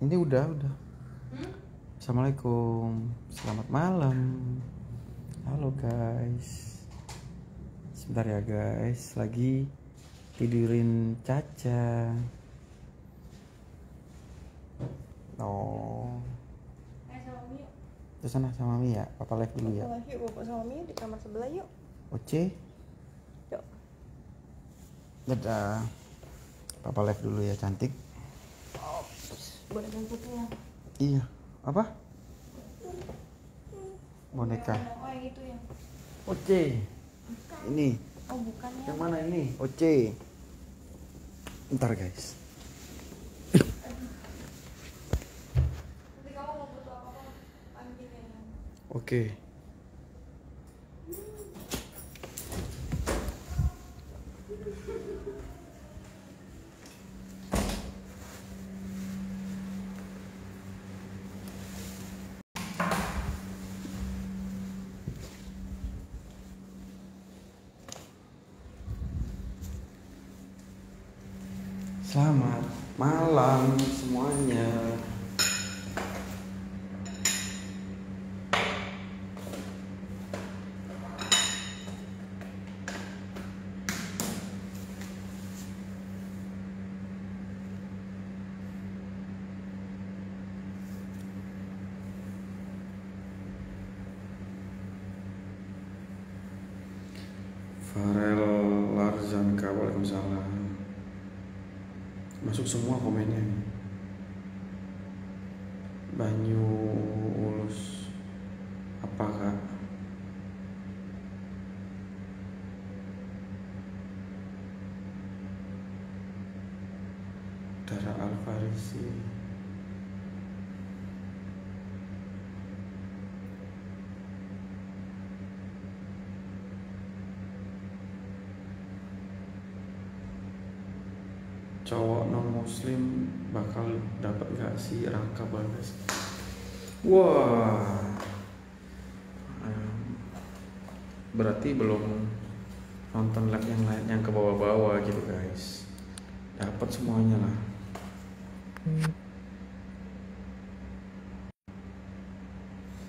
Ini udah, udah. Assalamualaikum. Selamat malam. Halo guys. Sebentar ya guys, lagi tidurin Caca. Oh, yuk. terus sana sama ya. Papa live dulu ya. Yuk, bapak sama yuk di kamar sebelah yuk. Oce. Yuk. Dadah. Papa live dulu ya cantik. Boneka putihnya. Iya. Apa? Boneka. Oh yang itu ya. Oce. Ini. Oh bukannya. Yang mana ini? Oce. Ntar guys. Ya. Oke. Selamat malam semuanya. Farel Larzanka Waalaikumsalam Masuk semua komennya nih. Banyu Ulus Apa kak? Dara Alfarisi cowok non muslim bakal dapat gak sih rangka bagas wah. Berarti belum nonton live yang lain yang ke bawah-bawah gitu guys. Dapat semuanya lah.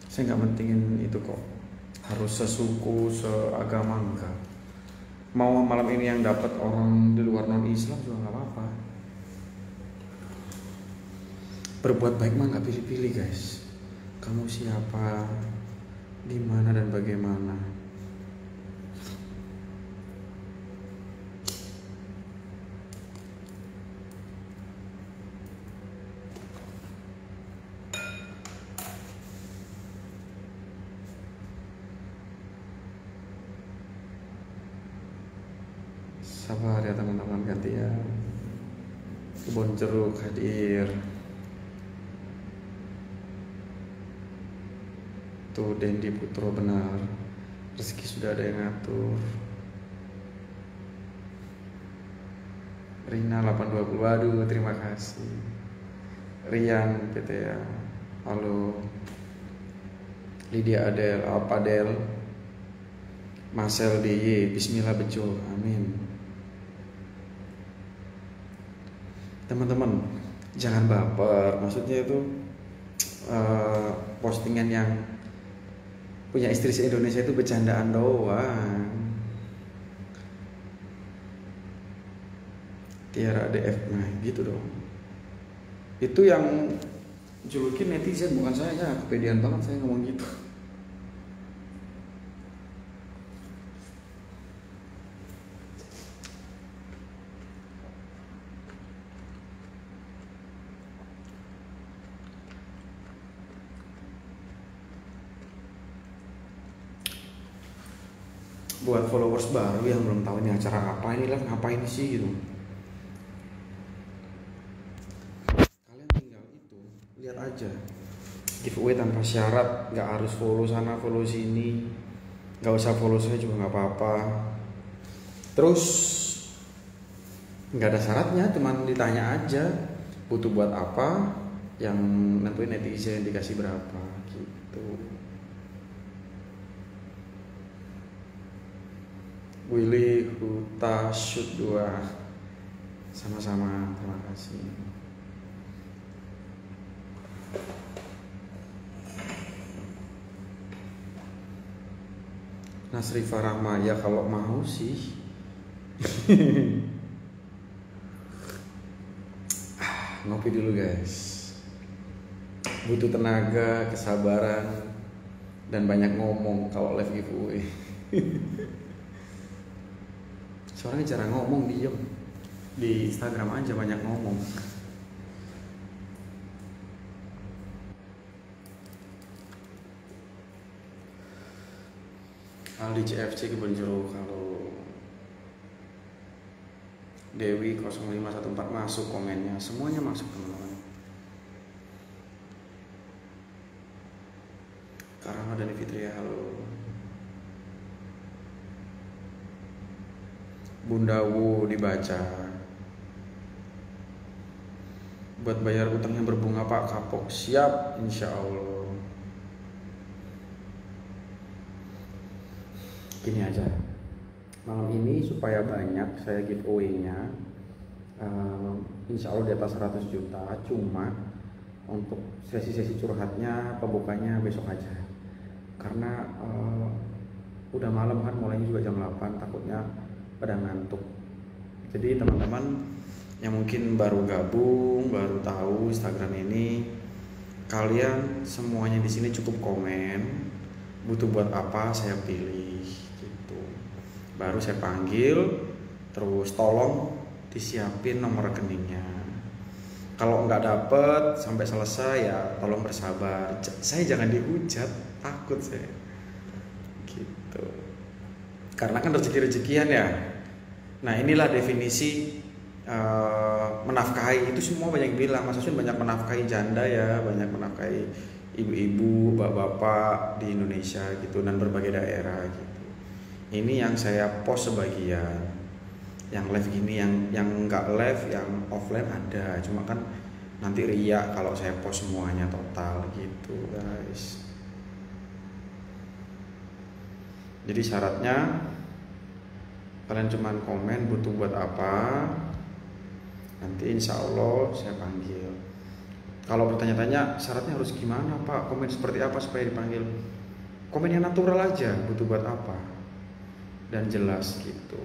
Saya nggak mentingin itu kok. Harus sesuku seagama enggak. Mau malam ini yang dapat orang di luar non Islam juga apa-apa berbuat baik mah nggak pilih-pilih guys. Kamu siapa di mana dan bagaimana. Sabar ya teman-teman. Gantian kebun jeruk hadir tuh Dendi Putro benar. Rezeki sudah ada yang ngatur. Rina 820 waduh terima kasih. Rian PTA halo. Lydia Adel Alpadel Marcel DY Bismillah bejo amin. Teman-teman jangan baper. Maksudnya itu eh, postingan yang punya istri se Indonesia itu bercandaan doang. Tiara DF nah gitu dong. Itu yang julukin netizen bukan saya. Ya kepedean banget saya ngomong gitu buat followers baru yang belum tahu ini acara apa ini lah ngapain sih gitu. Kalian tinggal itu lihat aja. Giveaway tanpa syarat nggak harus follow sana follow sini. Nggak usah follow saya juga nggak apa-apa. Terus nggak ada syaratnya cuman ditanya aja butuh buat apa yang nentuin netizen dikasih berapa gitu Willy Huta Shudua, sama-sama terima kasih. Nasri Farahma ya kalau mau sih. Ah, ngopi dulu guys. Butuh tenaga kesabaran dan banyak ngomong kalau live giveaway. soalnya jarang ngomong diem di Instagram aja banyak ngomong. Aldi CFC Kebun Jeruk kalau Dewi 0514 masuk komennya. Semuanya masuk teman-teman. Karama dan Fitria halo Bunda Wu dibaca. Buat bayar utang yang berbunga Pak Kapok. Siap insya Allah. Gini aja. Malam ini supaya banyak saya giveaway-nya um, insya Allah di atas 100 juta. Cuma untuk sesi-sesi curhatnya pembukanya besok aja. Karena uh, udah malam kan mulainya juga jam 8 takutnya pada ngantuk. Jadi teman-teman yang mungkin baru gabung baru tahu Instagram ini kalian semuanya di sini cukup komen butuh buat apa saya pilih gitu. Baru saya panggil terus tolong disiapin nomor rekeningnya. Kalau nggak dapet sampai selesai ya tolong bersabar. Saya jangan dihujat takut saya. Gitu. Karena kan rezeki rezekian ya nah inilah definisi uh, menafkahi. Itu semua banyak bilang Mas banyak menafkahi janda ya? Banyak menafkahi ibu-ibu bapak-bapak di Indonesia gitu dan berbagai daerah gitu. Ini yang saya post sebagian. Yang live gini yang yang nggak live yang offline ada. Cuma kan nanti ria kalau saya post semuanya total gitu guys. Jadi syaratnya kalian cuman komen butuh buat apa nanti insya Allah saya panggil. Kalau bertanya-tanya syaratnya harus gimana pak? Komen seperti apa supaya dipanggil? Komen yang natural aja butuh buat apa? Dan jelas gitu.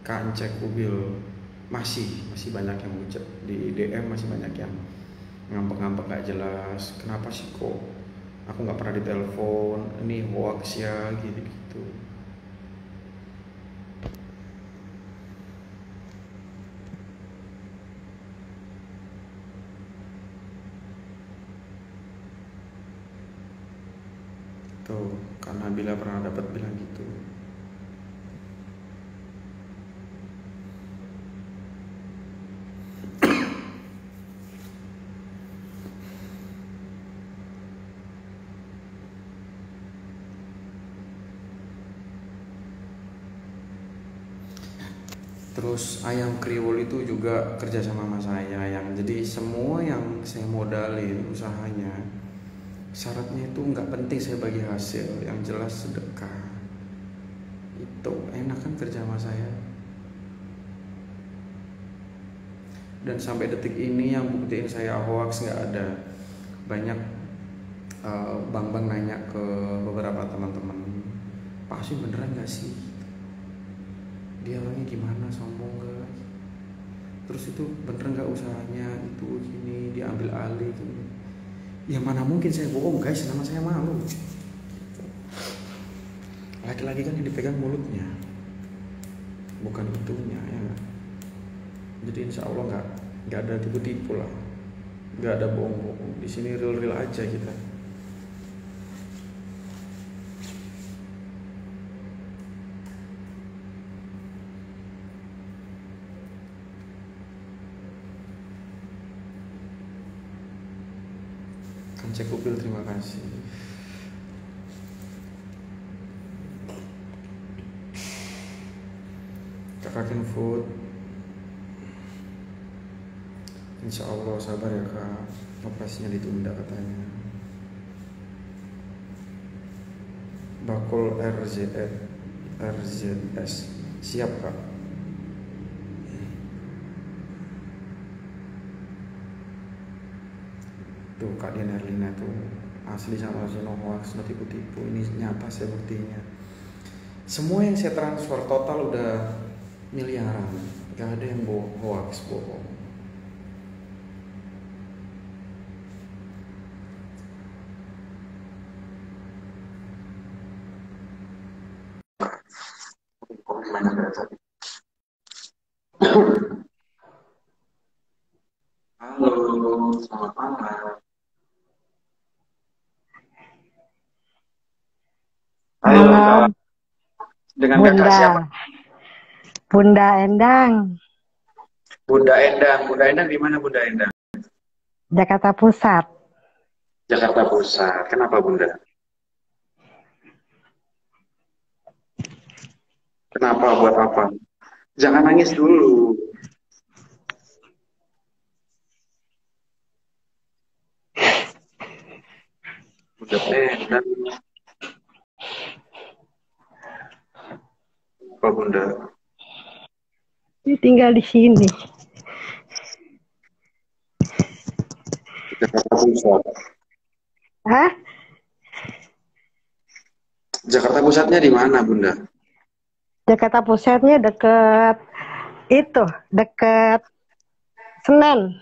Kancek kubil masih masih banyak yang ucap di DM masih banyak yang ngambek-ngambek gak jelas. Kenapa sih kok? Aku nggak pernah ditelepon ini hoax ya gitu gitu tuh karena bila pernah dapat bilang gitu. Terus ayam kriwol itu juga kerja sama sama saya yang jadi semua yang saya modalin usahanya syaratnya itu nggak penting saya bagi hasil. Yang jelas sedekah. Itu enak kan kerja sama saya. Dan sampai detik ini yang buktiin saya hoax nggak ada. Banyak uh, bang bang nanya ke beberapa teman-teman pasti beneran nggak sih? Dia orangnya gimana? Sombong gak terus itu bener nggak usahanya? Itu gini diambil alih gini ya mana mungkin saya bohong guys. Nama saya malu. Laki-laki kan yang dipegang mulutnya. Bukan itunya ya jadi insya Allah nggak nggak ada tipu-tipu lah. Nggak ada bohong-bohong. Di sini real-real aja kita Cek Upil terima kasih. Kakak Food Insya Allah sabar ya kak. Operasinya ditunda katanya. Bakul RZS RZS Siap kak tuh Kak Dian Erlina tuh asli sama si no hoax no tipu-tipu. Ini nyata saya buktinya semua yang saya transfer total udah miliaran. Gak ada yang bohong hoax bohong Halo, selamat malam. Ayo, Malam, dengan kakak siapa? Bunda. Bunda Endang, Bunda Endang. Bunda Endang di mana Bunda Endang? Jakarta Pusat. Jakarta Pusat. Kenapa Bunda? Kenapa? Buat apa? Jangan nangis dulu. Bunda Endang. Apa Bunda? Dia tinggal di sini. Jakarta Pusat. Hah? Jakarta Pusatnya di mana Bunda? Jakarta Pusatnya deket itu, deket Senen.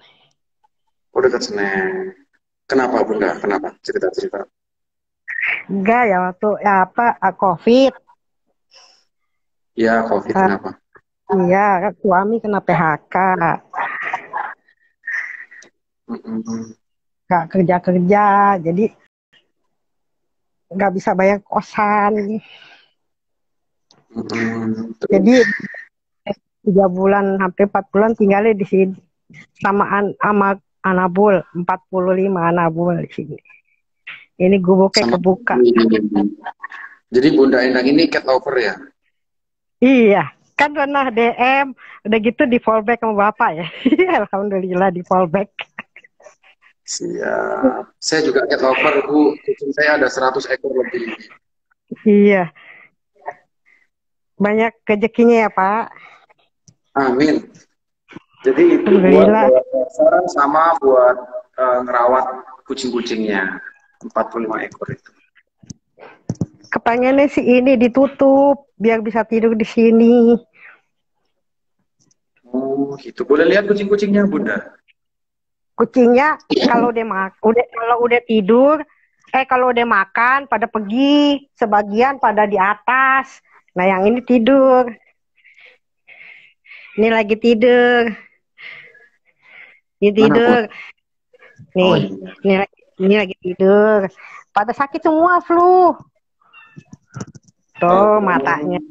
Oh dekat Senen. Kenapa Bunda? Kenapa? Cerita-cerita. Enggak ya waktu ya apa ah, COVID. Ya, COVID Ah. kenapa? Iya, suami kena PHK. Nggak kerja-kerja, jadi nggak bisa bayar kosan. Terus, Jadi tiga bulan hampir empat bulan tinggalnya di sini sama an sama anabul 45 anabul di sini. Ini gubuknya kebuka. Jadi Bunda Endang ini cat lover ya? Iya, kan pernah DM udah gitu di fallback sama bapak ya. Alhamdulillah di fallback. Siap. Saya juga cat lover, Bu. Kucing saya ada 100 ekor lebih. Iya. Banyak rezekinya ya Pak. Amin. Jadi itu buat buat sama buat eh, ngerawat kucing-kucingnya. 45 ekor itu. Kepengennya sih ini ditutup biar bisa tidur di sini. Oh, gitu. Boleh lihat kucing-kucingnya, Bunda? Kucingnya kalau udah mak udah kalau udah tidur eh kalau udah makan pada pergi, sebagian pada di atas. Nah, yang ini tidur. Ini lagi tidur. Ini tidur. Bu? Oh, Nih, iya. ini lagi, ini lagi tidur. Pada sakit semua flu. Tuh Oh. matanya.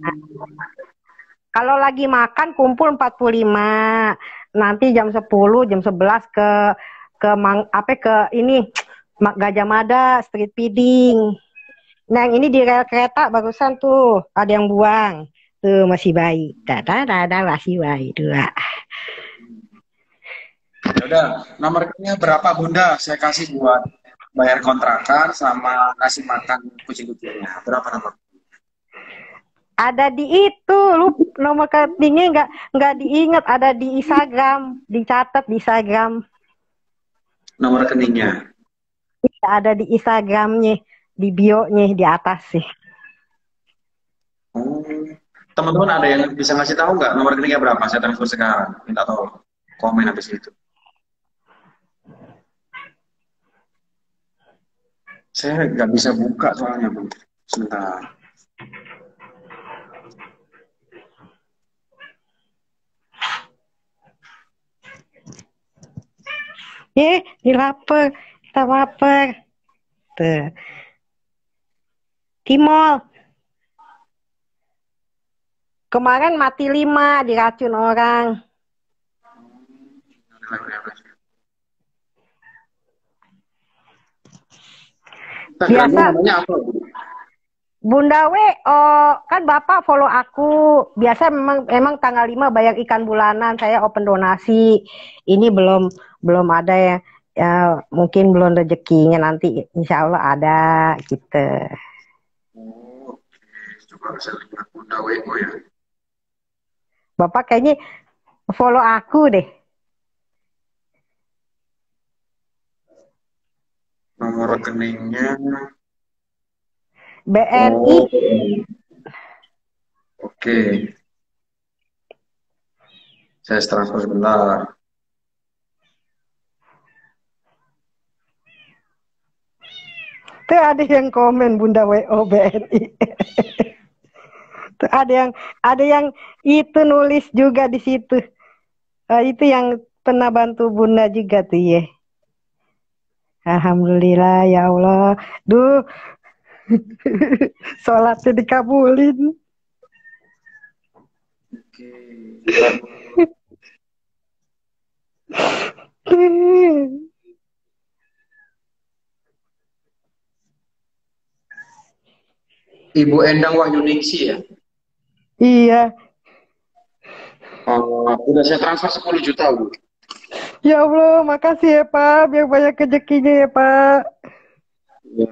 Kalau lagi makan kumpul 45. Nanti jam 10, jam 11 ke ke mang, apa ke ini Gajah Mada street feeding. Nah, yang ini di rel kereta barusan tuh ada yang buang. Tuh masih bayi. Dada dada masih bayi dua. Ya udah, nomor rekeningnya berapa Bunda? Saya kasih buat bayar kontrakan sama kasih makan kucing-kucingnya. Berapa nomor? Ada di itu, lu nomor rekeningnya nggak nggak diingat, ada di Instagram, dicatat di Instagram. Nomor rekeningnya. Iya, Ada di Instagramnya, di bio-nya di atas sih. Oh. Teman-teman ada yang bisa ngasih tahu nggak nomor rekeningnya berapa? Saya transfer sekarang. Minta tolong. Komen habis itu. Saya nggak bisa buka soalnya, Bu. Sebentar. Eh, ini lapar, kita lapar. Tuh. Timol. Kemarin mati lima diracun orang. Biasa. apa? Bunda W, oh, kan Bapak follow aku. Biasa memang memang tanggal 5 bayar ikan bulanan, saya open donasi. Ini belum belum ada ya, ya mungkin belum rezekinya nanti insya Allah ada gitu. Oh, oke. Coba saya lihat Bunda WO ya. Bapak kayaknya follow aku deh. Nomor rekeningnya BNI. Oh. Oke. Saya transfer sebentar. Tuh ada yang komen Bunda WO BNI. Tuh ada yang ada yang itu nulis juga di situ. Eh, itu yang pernah bantu Bunda juga tuh ya. Alhamdulillah ya Allah. Duh. Sholatnya dikabulin. Oke. Ibu Endang Wahyuningsi ya? iya. Oh, udah saya transfer 10 juta, Bu. Ya Allah, makasih ya Pak. Biar banyak rezekinya ya Pak. Ya.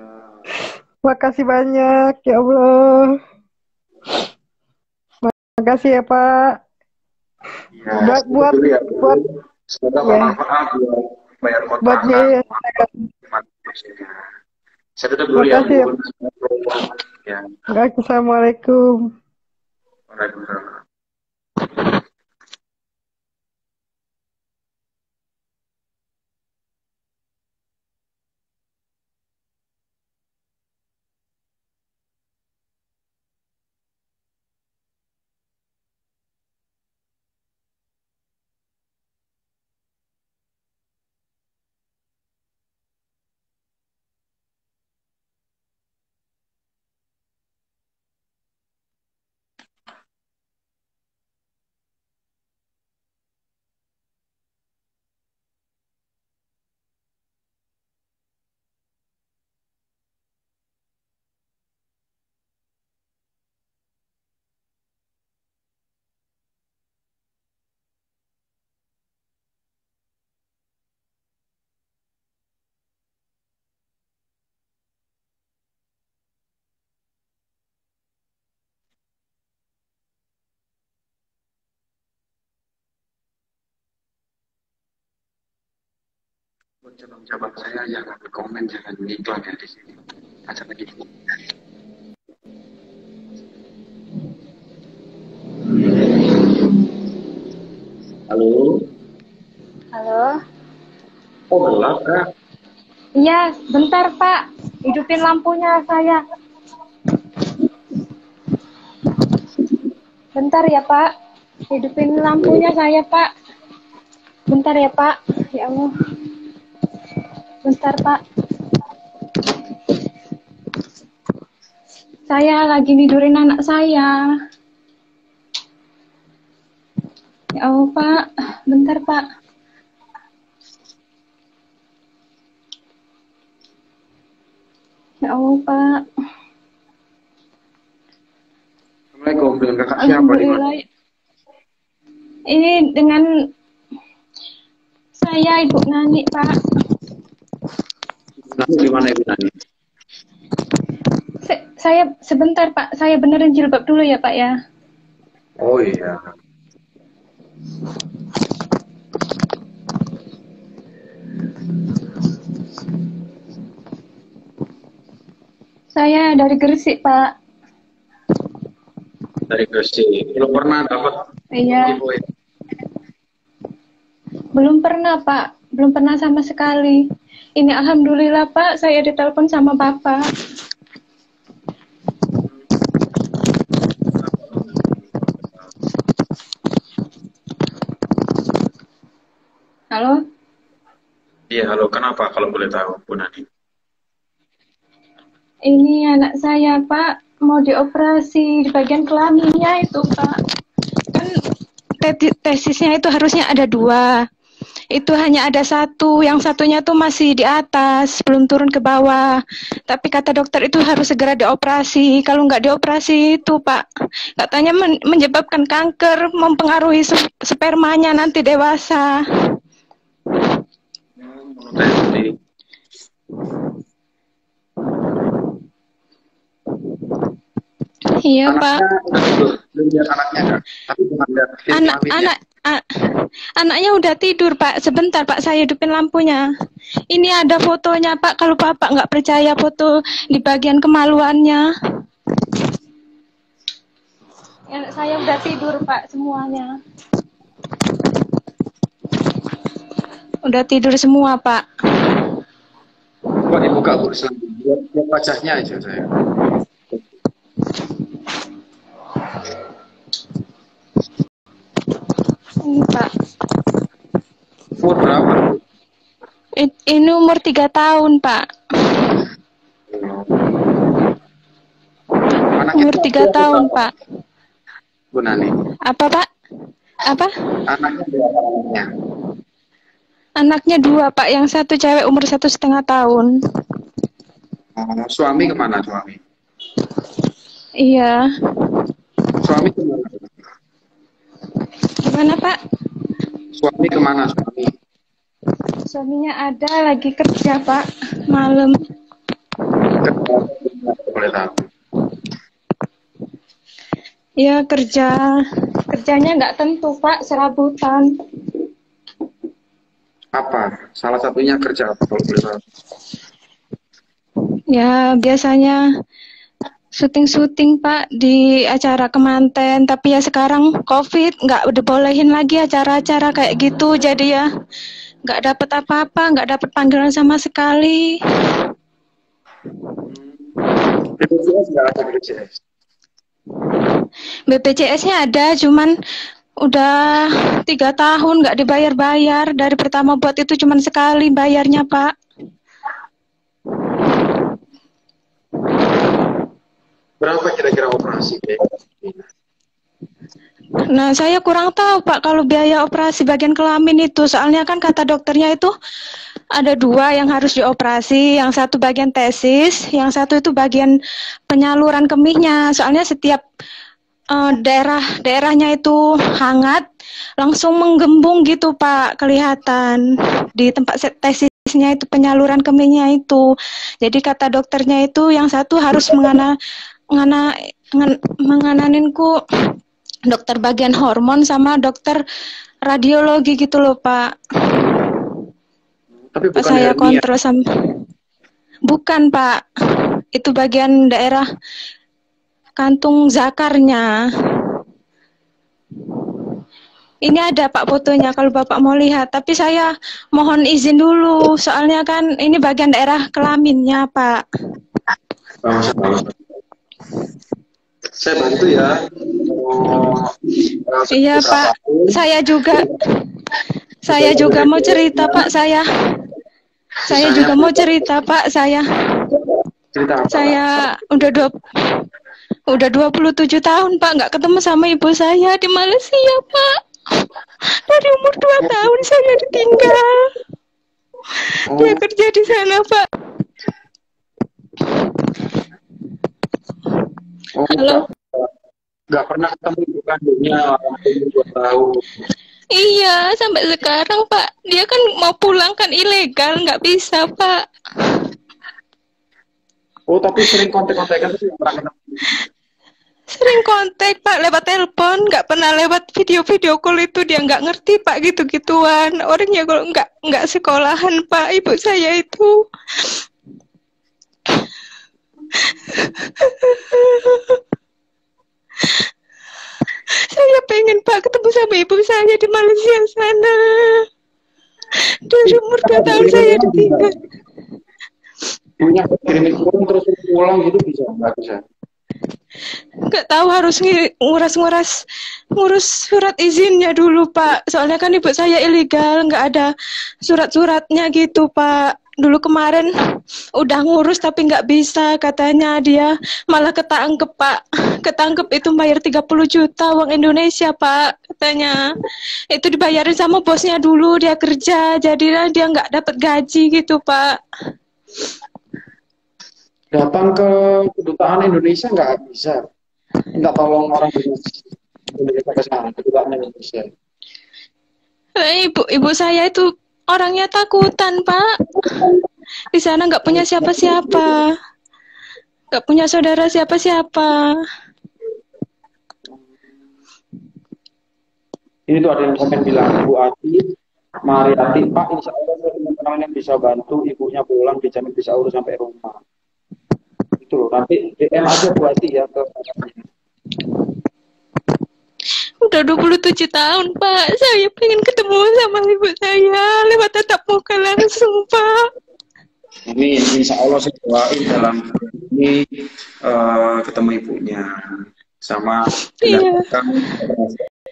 Makasih banyak ya Allah. Makasih ya Pak. Ya, Buat buat ya, Bu. buat Semoga Ya. bermanfaat buat bayar buat kontrakan. biaya. Saya tutup dulu ya, Makasih ya. Ya. Assalamualaikum. Waalaikumsalam. Buat cabang-cabang saya jangan komen, jangan iklan ya di sini. Acara gitu. Halo. Halo. Oh, gelap, Kak. Iya, bentar Pak. Hidupin lampunya saya. Bentar ya Pak. Hidupin lampunya saya Pak. Bentar ya Pak. Ya Allah. Bentar Pak. Saya lagi nidurin anak saya. Ya Allah Pak. Bentar Pak. Ya Allah Pak. Assalamualaikum. Dengan kakak siapa di mana? Alhamdulillah. Ini dengan saya Ibu Nani, Pak. Nani di mana Ibu Nani? Se- saya sebentar, Pak. Saya benerin jilbab dulu ya, Pak ya. Oh iya. Saya dari Gresik, Pak. Dari Gresik. Belum pernah dapat Iya. giveaway. Belum pernah, Pak. Belum pernah sama sekali. Ini alhamdulillah, Pak, saya ditelepon sama Bapak. Halo? Iya, halo. Kenapa kalau boleh tahu, Bu Nani? Ini anak saya, Pak, mau dioperasi di bagian kelaminnya itu, Pak. Kan te- tesisnya itu harusnya ada dua. Itu hanya ada satu, yang satunya tuh masih di atas, belum turun ke bawah. Tapi kata dokter itu harus segera dioperasi. Kalau nggak dioperasi itu, Pak, katanya men- menyebabkan kanker, mempengaruhi spermanya nanti dewasa. Iya, Pak. Anaknya, belum lihat anaknya kan? Tapi bukan lihat film Anak anak anaknya udah tidur Pak. Sebentar Pak, saya hidupin lampunya. Ini ada fotonya Pak. Kalau Bapak nggak percaya foto di bagian kemaluannya. Ya, saya udah tidur Pak semuanya. Udah tidur semua Pak. Coba dibuka Bu, wajahnya aja saya. Ini Pak. Umur berapa? Ini umur tiga tahun Pak. Anaknya Umur tiga tahun atau Pak. berapa, Bu Nani. Apa Pak? Apa? Anaknya berapa anaknya? Anaknya dua Pak. Yang satu cewek umur satu setengah tahun. Oh, suami ke mana suami? Iya. Suami ke mana? Gimana Pak? Suami ke mana suami? Suaminya ada lagi kerja Pak. Malam. Boleh tahu. Iya kerja. Kerjanya nggak tentu Pak. Serabutan. Apa? Salah satunya kerja apa kalau boleh tahu? Ya biasanya syuting-syuting Pak di acara kemanten. Tapi ya sekarang COVID nggak dibolehin lagi acara-acara kayak gitu. Jadi ya nggak dapet apa-apa, nggak dapet panggilan sama sekali. BPJS-nya ada, cuman udah tiga tahun nggak dibayar-bayar. Dari pertama buat itu cuman sekali bayarnya Pak. Berapa kira-kira operasi? Nah, saya kurang tahu Pak kalau biaya operasi bagian kelamin itu. Soalnya kan kata dokternya itu ada dua yang harus dioperasi. Yang satu bagian tesis, yang satu itu bagian penyaluran kemihnya. Soalnya setiap eh, daerah daerahnya itu hangat, langsung menggembung gitu Pak, kelihatan di tempat tesisnya itu penyaluran kemihnya itu. Jadi kata dokternya itu yang satu harus mengana mengana ngan- mengananinku dokter bagian hormon sama dokter radiologi gitu loh Pak. Tapi bukan saya kontrol sama bukan Pak. Itu bagian daerah kantung zakarnya. Ini ada Pak fotonya kalau Bapak mau lihat, tapi saya mohon izin dulu soalnya kan ini bagian daerah kelaminnya Pak. Saya bantu ya. Oh, Iya Pak, saya juga saya juga mau cerita Pak saya. Saya juga mau cerita Pak saya. Cerita apa? Saya udah dua udah 27 tahun Pak nggak ketemu sama ibu saya di Malaysia Pak. Dari umur 2 tahun saya ditinggal. Oh, Dia kerja di sana Pak. Oh, Halo. Nggak pernah ketemu ibu kandungnya dua tahun. Iya sampai sekarang Pak. Dia kan mau pulang kan ilegal nggak bisa Pak. Oh, tapi sering kontak-kontakan pernah ketemu. Sering kontak Pak lewat telepon, nggak pernah lewat video-video call itu dia nggak ngerti Pak gitu-gituan. Orangnya kalau nggak nggak sekolahan Pak ibu saya itu. Saya pengen Pak ketemu sama ibu saya di Malaysia sana. Dari umur dua tahun saya ditinggal. Ibunya kirimin uang terus pulang gitu bisa nggak bisa? nggak tahu harus nguras-nguras ngurus surat izinnya dulu Pak. Soalnya kan ibu saya ilegal, nggak ada surat-suratnya gitu Pak. Dulu kemarin udah ngurus tapi nggak bisa katanya dia malah ketangkep Pak. Ketangkep itu bayar 30 juta uang Indonesia Pak katanya. Itu dibayarin sama bosnya dulu dia kerja jadi dia nggak dapat gaji gitu Pak. Datang ke kedutaan Indonesia nggak bisa. Minta tolong orang Indonesia ke sana, kedutaan Indonesia. Nah, ibu ibu saya itu orangnya takutan pak. Di sana nggak punya siapa-siapa. Nggak punya saudara siapa-siapa. Ini tuh ada yang sampai bilang, Bu Ati, Mari Ati, Pak, insya Allah teman-teman yang bisa bantu ibunya pulang, dijamin bisa urus sampai rumah. Itu loh, nanti DM aja Bu Ati ya ke Udah 27 tahun, Pak. Saya pengen ketemu sama ibu saya lewat tatap muka langsung, Pak. Ini insya Allah saya doain dalam ini uh, ketemu ibunya sama Iya.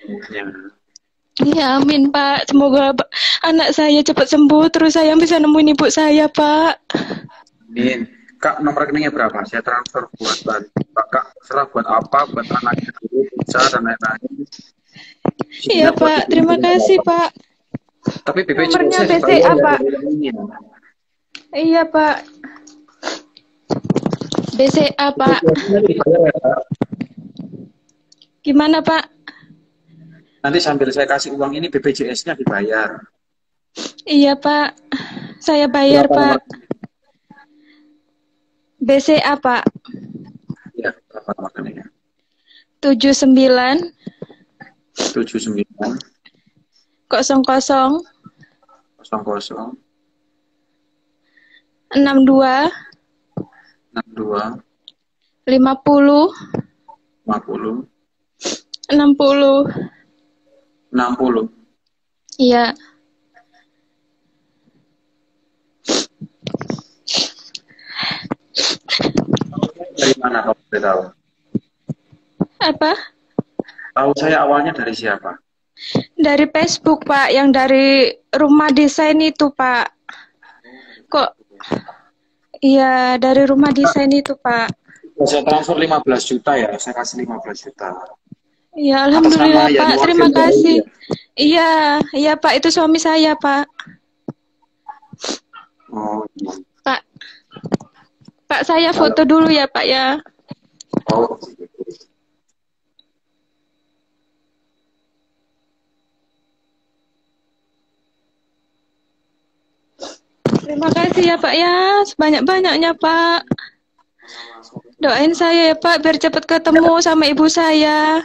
ibunya. Iya, amin, Pak. Semoga anak saya cepat sembuh, terus saya bisa nemuin ibu saya, Pak. Amin. Kak, nomor rekeningnya berapa? Saya transfer buat. Pak, Kak, serah buat apa? Buat anaknya dulu, bisa dan lain-lain. Iya, Pak. Terima kasih, Pak. Tapi BPJS Nomornya nya BCA, dibayar Pak. ya. Iya, Pak. BCA, Pak. Ya. Gimana, Pak? Nanti sambil saya kasih uang ini BPJS-nya dibayar. Iya, Pak. Saya bayar, Berapa Pak. nomor? BCA, Pak. Ya, berapa nomor rekeningnya? 79 79 00 00 62 62 50 50 60. 60 Iya. Dari mana kamu boleh tahu? Apa? Tahu saya awalnya dari siapa? Dari Facebook, Pak. Yang dari rumah desain itu, Pak. Kok? Iya, dari rumah desain itu, Pak. Saya transfer 15 juta ya, saya kasih 15 juta. Iya, Atas alhamdulillah, Pak. Yanuar Terima kasih. ya? Iya, iya, Pak. Itu suami saya, Pak. Oh, iya. Pak. Saya foto dulu ya, Pak ya. oh. Terima kasih ya, Pak ya. Sebanyak-banyaknya, Pak. Doain saya ya, Pak, biar cepat ketemu sama ibu saya.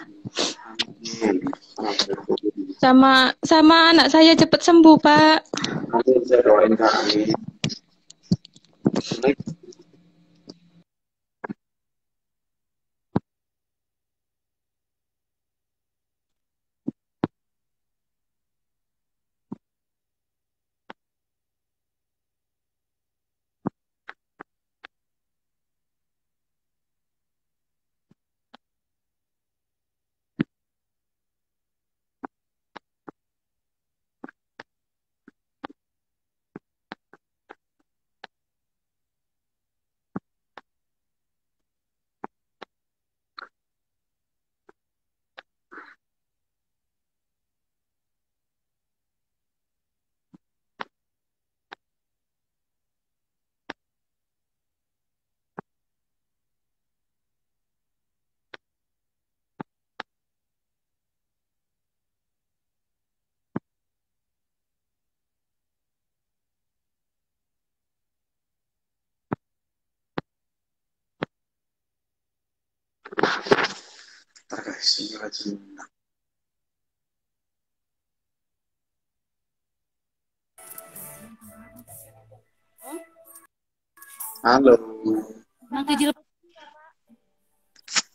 Sama sama anak saya cepat sembuh, Pak. Nanti saya doain Halo. Pakai jilbab,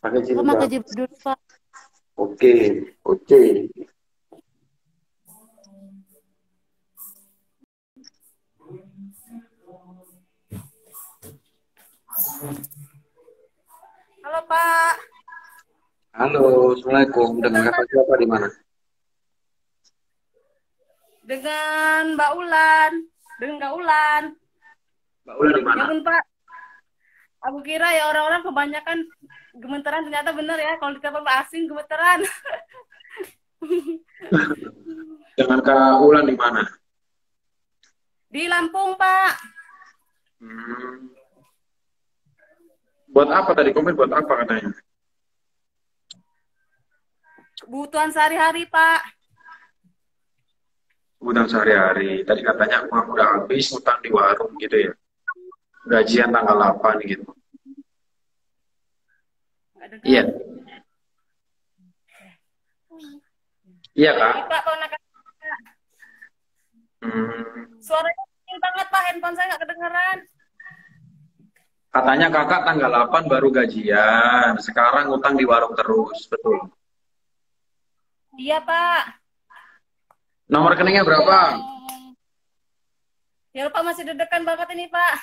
Pakai pakai jilbab. jilbab dulu, Pak. Oke, oke. Halo, Pak. Halo, assalamualaikum. Dengan kakak siapa di mana? Dengan Mbak Ulan. Dengan Mbak Ulan. Mbak Ula di mana? Ya, Pak. Aku kira ya orang-orang kebanyakan gemeteran ternyata bener ya kalau di kapal asing gemeteran. Dengan kak Ulan di mana? Di Lampung, Pak. Hmm. Buat apa tadi komen? Buat apa katanya? Kebutuhan sehari-hari, Pak. Kebutuhan sehari-hari. Tadi katanya uang udah habis, utang di warung gitu ya. Gajian tanggal 8 gitu. Iya. Iya kak. Pak. Hmm. Suaranya kecil banget Pak, handphone saya nggak kedengeran. Katanya kakak tanggal 8 baru gajian. Sekarang utang di warung terus, betul. Iya Pak. Nomor rekeningnya berapa? Ya Pak masih deg-degan banget ini Pak.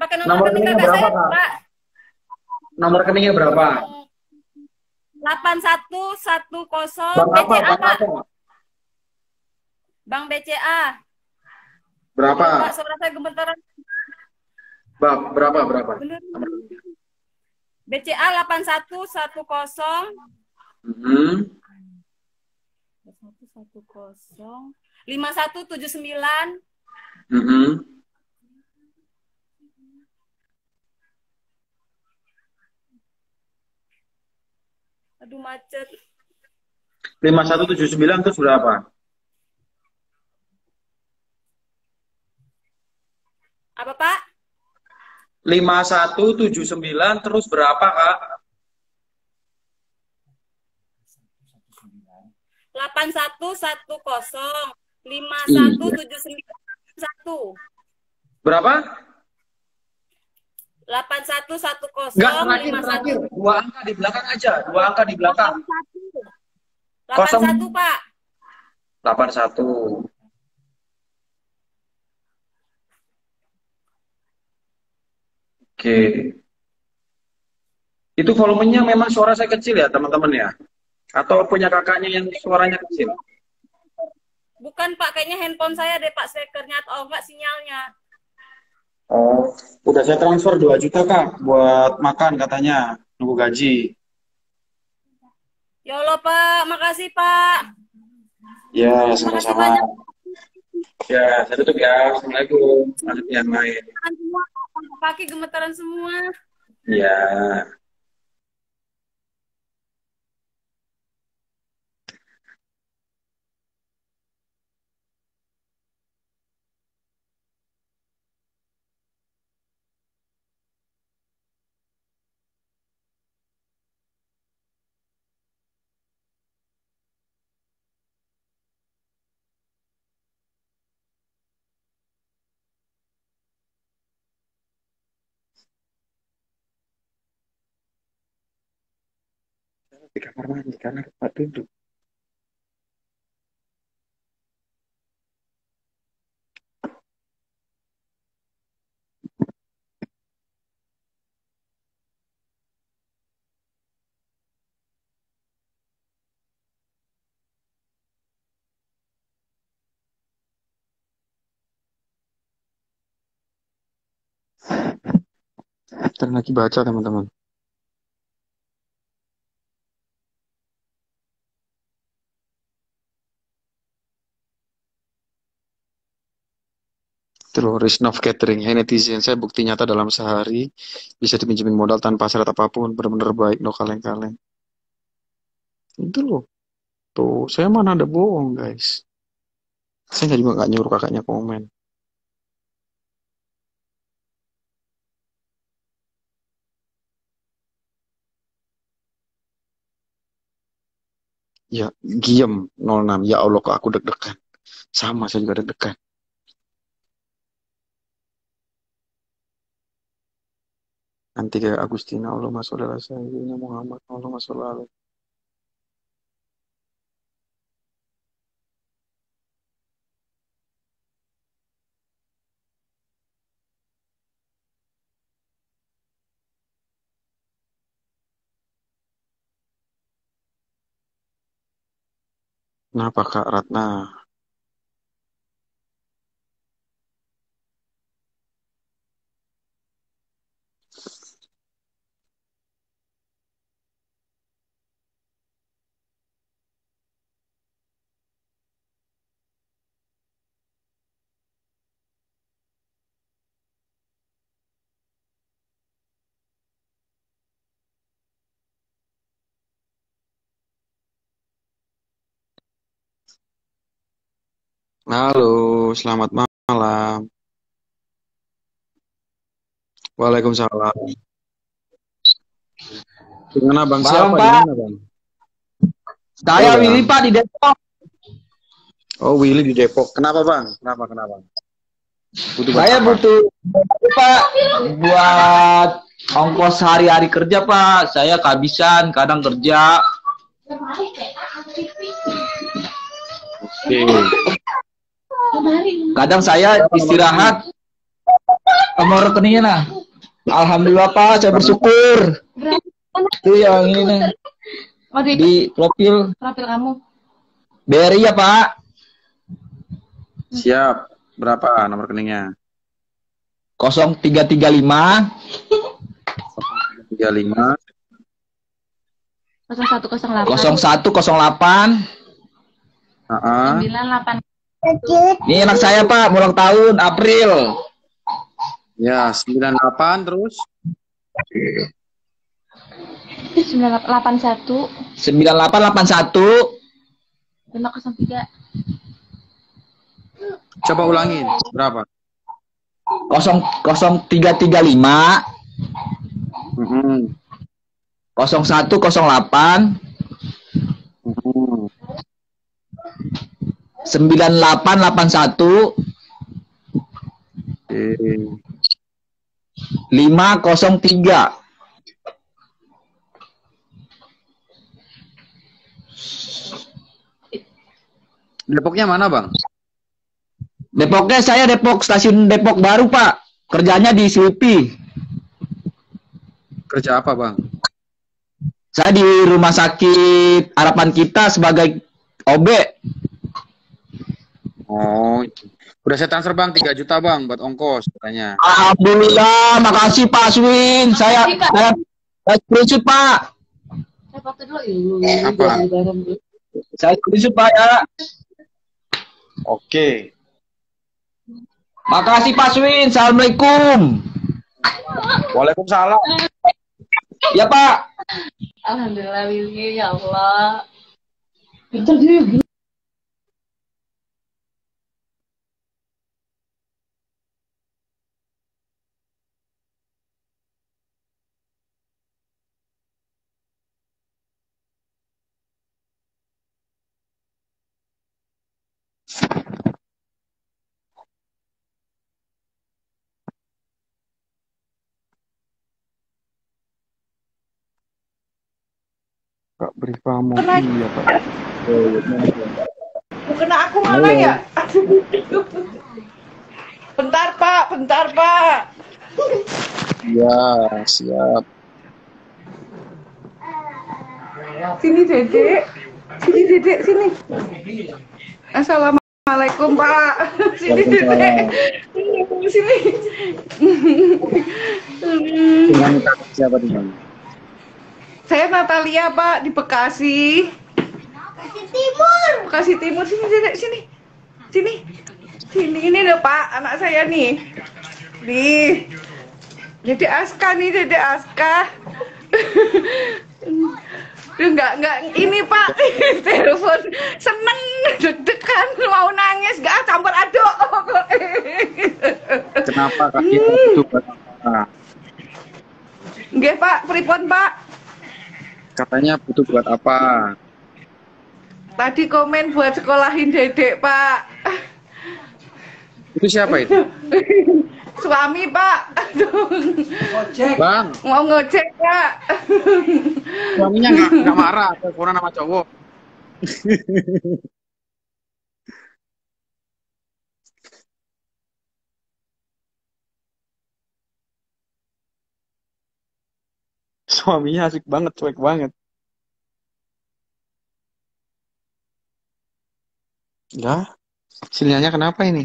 Pakai nomor, Nomor rekening kakak berapa, saya? Pak. Nomor rekeningnya berapa? 8110 Bang apa? BCA Bang Pak. apa? Bang BCA. Berapa? Pak suara saya gemetaran. Bang, berapa? Berapa? Bener. BCA 8110 Hmm. 110 5179 Hmm. aduh macet 5179 terus berapa? apa Pak 5179 terus berapa, Kak? 8110 5179 Berapa? 8110 Enggak, terakhir, terakhir. Dua angka di belakang aja. Dua angka di belakang. 81 Pak 81. Oke. Itu volumenya memang suara saya kecil ya, teman-teman ya? Atau punya kakaknya yang suaranya kecil? bukan Pak kayaknya handphone saya deh Pak speakernya atau enggak sinyalnya Oh, udah saya transfer 2 juta, Kak, buat makan katanya. Nunggu gaji. ya Allah Pak makasih Pak Ya, sama-sama. Ya, saya tutup ya. Assalamualaikum. Lanjut yang lain. Kaki gemetaran semua Ya. Di kamar mandi karena tempat duduk. Dan lagi baca teman-teman. Itu loh, Risnov Catering. Hey netizen, saya bukti nyata dalam sehari bisa dipinjemin modal tanpa syarat apa pun. Benar-benar baik, no kaleng-kaleng. Itu loh. Tuh, saya mana ada bohong, guys. Saya juga nggak nyuruh kakaknya komen. Ya, Giem 06. Ya Allah, kok aku deg-degan. Sama, saya juga deg-degan. Nanti kayak Agustina, Allah masuk dalam sayyidina Muhammad, Allah masuk lalu. Kenapa Kak Ratna? Halo, selamat malam. Waalaikumsalam. Gimana Bang Malam, siapa Pak. gimana Bang? Saya Halo, Willy. Pak di Depok. Oh, Willy di Depok. Kenapa, Bang? Kenapa, kenapa? Butuh Saya apa? butuh Pak buat ongkos hari-hari kerja Pak. Saya kehabisan kadang kerja. Oke. Kadang saya istirahat. Nomor rekeningnya nah. Alhamdulillah Pak, saya bersyukur. Itu yang ini nih di profil profil kamu. BRI ya Pak. Siap. Berapa nomor rekeningnya? 0335 35 0108 0108 Heeh. 98 Ini anak saya Pak, ulang tahun April. Ya, 98 terus 981 9881 503 coba ulangin. Berapa? 0335 Mm-mm. 0108 Mm-mm. 9881 Oke. 503 Depoknya mana, Bang? Depoknya saya Depok stasiun Depok baru Pak. Kerjanya di Slipi. Kerja apa, Bang? Saya di rumah sakit harapan kita sebagai OB. Oh, udah saya transfer, Bang, 3 juta, Bang, buat ongkos katanya. Alhamdulillah, makasih Pak Swin. Saya saya, saya screenshot Pak. Saya foto dulu. Apa? Saya screenshot Pak ya. Oke. Makasih Pak Swin. Assalamualaikum. Waalaikumsalam. Ya Pak. Alhamdulillah Willy ya Allah. Kak beri kamu. Iya, Pak. Bukan aku mana ya? bentar pak, bentar pak. Iya, siap. Sini dedek, sini dedek, sini. Assalamualaikum pak. Sini dedek, sini. Dengan siapa nih, Bang? Saya Natalia pak di Bekasi. Bekasi Timur. Bekasi Timur sini dedek, sini, sini, sini ini loh pak, anak saya nih. Nih, dedek Aska nih dedek Aska. Duh, enggak enggak ini pak telepon seneng deg-degan mau nangis enggak campur aduk Kenapa Kak kita butuh buat apa? Nggih pak pripun pak Katanya butuh buat apa? tadi komen buat sekolahin dedek pak Itu siapa itu? suami pak Aduh, Bang, mau ngojek pak suaminya nggak nggak marah teleponan sama cowok. Suaminya asik banget, cuek banget. Ya, sinyalnya kenapa ini?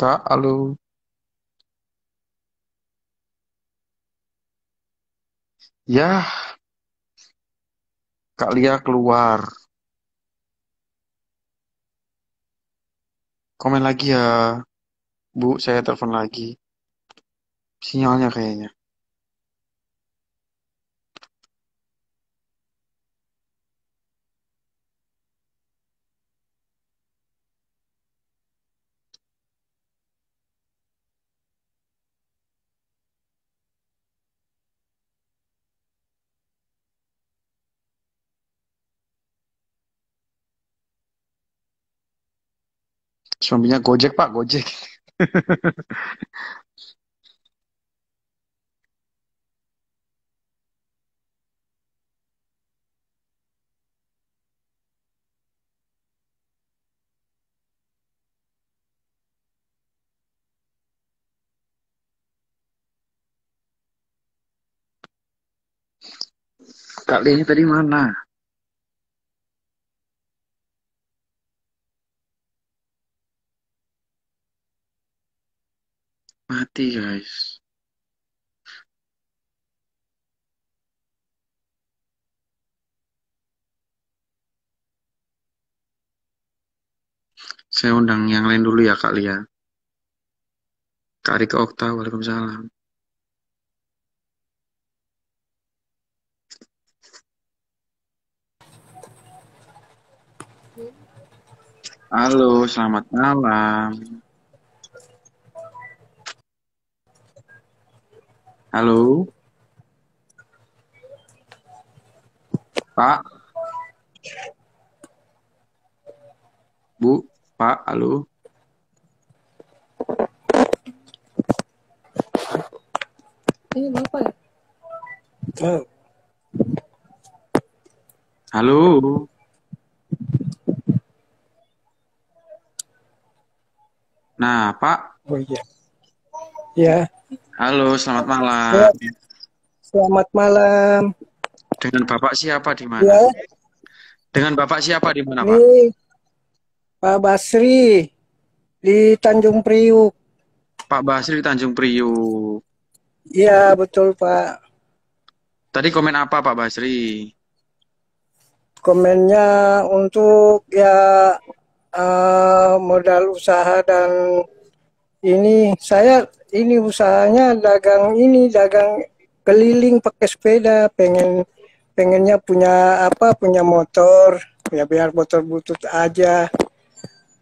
Kak, halo. Ya, Kak Lia keluar. Komen lagi ya, Bu. Saya telepon lagi. Sinyalnya kayaknya. Suaminya Gojek, Pak, Gojek. Kak Lianya tadi mana? Mati, guys. Saya undang yang lain dulu ya, Kak Lia. Kak Rika Okta, Waalaikumsalam. Halo, selamat malam. Halo. Pak. Bu, Pak, halo. Ini Bapak ya? Halo. Nah, Pak. Oh iya. Ya, Halo, selamat malam. selamat malam. Dengan Bapak siapa di mana? Ya, Dengan Bapak siapa di mana, Pak? ini Pak Basri di Tanjung Priuk. Pak Basri di Tanjung Priuk. Iya, betul Pak. Tadi komen apa Pak Basri? Komennya untuk ya eh, modal usaha dan ini saya ini usahanya dagang ini dagang keliling pakai sepeda pengen pengennya punya apa punya motor ya biar motor butut aja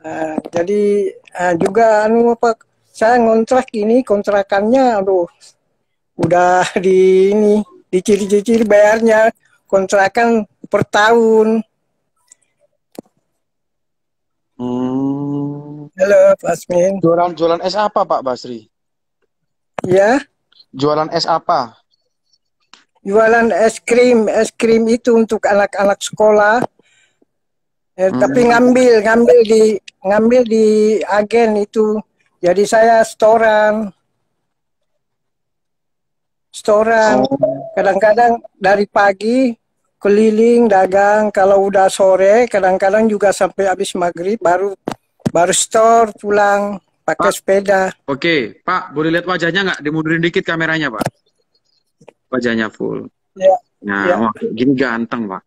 Eh, jadi eh, juga anu apa saya ngontrak ini kontrakannya aduh udah di ini dicicil-cicil bayarnya kontrakan per tahun Hmm. halo Pak Asmin Jualan jualan es apa Pak Basri? Ya Jualan es apa? jualan es krim es krim itu untuk anak-anak sekolah Eh, Hmm. tapi ngambil ngambil di ngambil di agen itu jadi saya storan storan Oh. kadang-kadang dari pagi keliling dagang kalau udah sore kadang-kadang juga sampai habis maghrib baru baru store pulang pakai Pak. sepeda Oke, Pak, boleh lihat wajahnya nggak? Dimundurin dikit kameranya, Pak. Wajahnya full. ya Nah, ya wah, gini ganteng, Pak.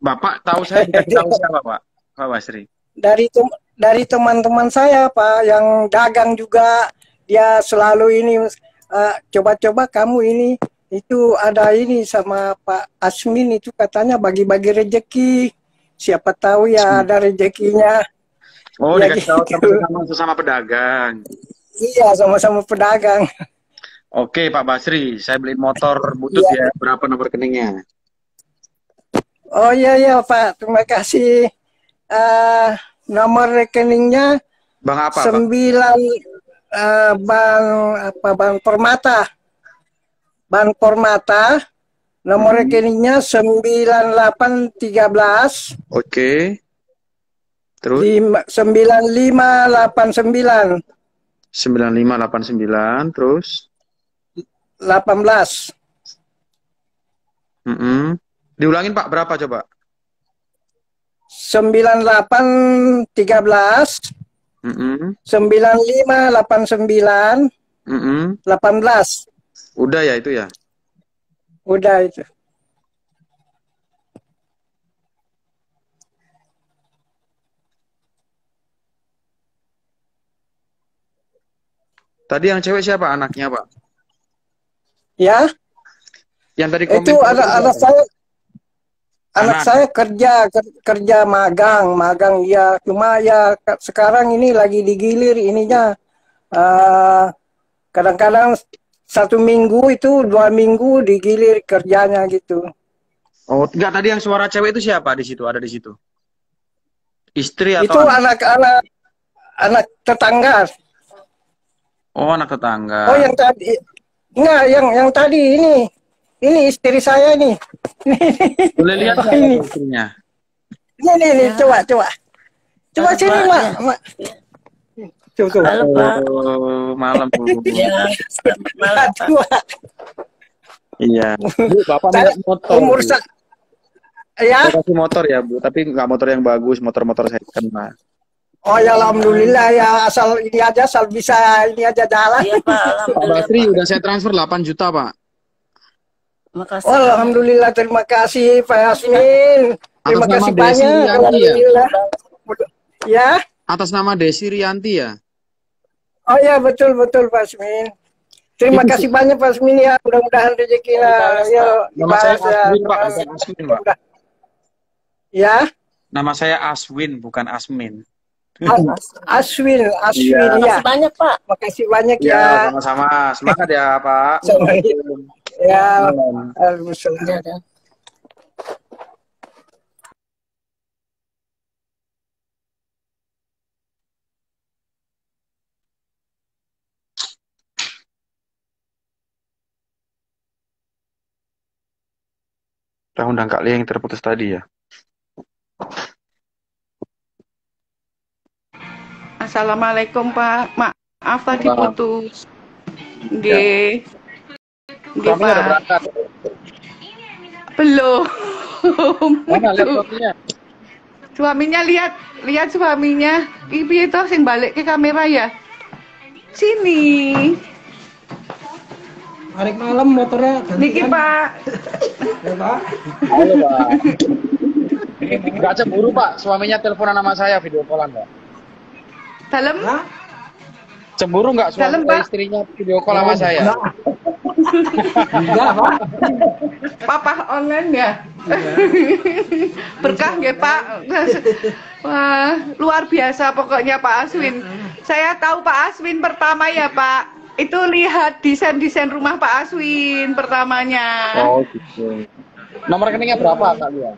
Bapak tahu saya tahu siapa, Pak? Pak Basri. dari tem- dari teman-teman saya Pak yang dagang juga dia selalu ini eh, coba-coba kamu ini itu ada ini sama Pak Asmin itu katanya bagi-bagi rejeki siapa tahu ya ada rezekinya Oh, ya dikasih tahu gitu sama sesama pedagang. iya sama-sama pedagang Oke, Pak Basri, saya beliin motor butut iya ya. Berapa nomor rekeningnya? oh iya iya Pak terima kasih Eh, nomor rekeningnya Bang apa, sembilan eh, Bang apa Bang Permata Bang Permata nomor Hmm. rekeningnya 9813 Oke. Terus lima- 9589 9589 terus 18 Mm-mm. Diulangin Pak berapa coba? 9813 Mm-mm. 9589 Mm-mm. 18 Udah ya itu ya. udah itu Tadi yang cewek siapa anaknya Pak? ya Yang tadi komen itu ada anak saya anak Anak. saya kerja ker- kerja magang magang ya cuma ya sekarang ini lagi digilir ininya eh, kadang-kadang satu minggu itu dua minggu digilir kerjanya gitu Oh, enggak tadi yang suara cewek itu siapa di situ? Ada di situ. Istri atau itu anak? anak-anak anak tetangga. Oh, anak tetangga. Oh, yang tadi. Enggak, yang yang tadi ini. Ini istri saya nih. Boleh lihat Oh, ini. istrinya? Ini nih, nih, coba, coba. Coba sini, Mak. Mak. Tuh, tuh. Oh, malam. Bu. Aduh, Iya. Bu, Bapak Saya motor. umur ya. Saya kasih motor ya, Bu. Tapi nggak motor yang bagus, motor-motor second, Pak. Oh ya alhamdulillah ya asal ini aja asal bisa ini aja jalan. Iya Pak, alhamdulillah. Basri udah saya transfer 8 juta, Pak. Makasih. Oh, alhamdulillah terima kasih Pak Yasmin. Terima Atas nama kasih Desi banyak. Rianti ya? Alhamdulillah. Ya. Atas nama Desi Rianti ya? Oh ya betul betul Pak Yasmin. Terima kasih banyak Pak Yasmin ya. Mudah-mudahan rezekinya ya Nama saya ya. Aswin, Pak, bukan Asmin, Pak. Ya. Nama saya Aswin, bukan Asmin. As- Aswin, Aswin Iya. ya. Makasih banyak Pak. Makasih banyak Ya, ya. sama-sama. Semangat ya, Pak. Ya. Waalaikumsalam. Ya, dah. Udah undang Kak Lia yang terputus tadi ya? Assalamualaikum Pak. Maaf tadi putus. Nggih. Nggih Suaminya udah Pak. Belum. Mana suaminya? Lihat, lihat suaminya. Ibu itu sing balik ke kamera ya. Sini. Hari malam motornya Niki Pak. Halo, Pak. Ini nggak cemburu, Pak. Suaminya teleponan sama saya video callan, Pak. Dalam. Cemburu nggak suami Dalam, Pak. istrinya video call sama saya? Papa online ya. Berkah nggih Pak. Wah, luar biasa pokoknya Pak Aswin. Saya tahu Pak Aswin pertama ya Pak. Itu lihat desain-desain rumah Pak Aswin pertamanya. Oh, gitu. Nomor rekeningnya berapa, Kak Lia?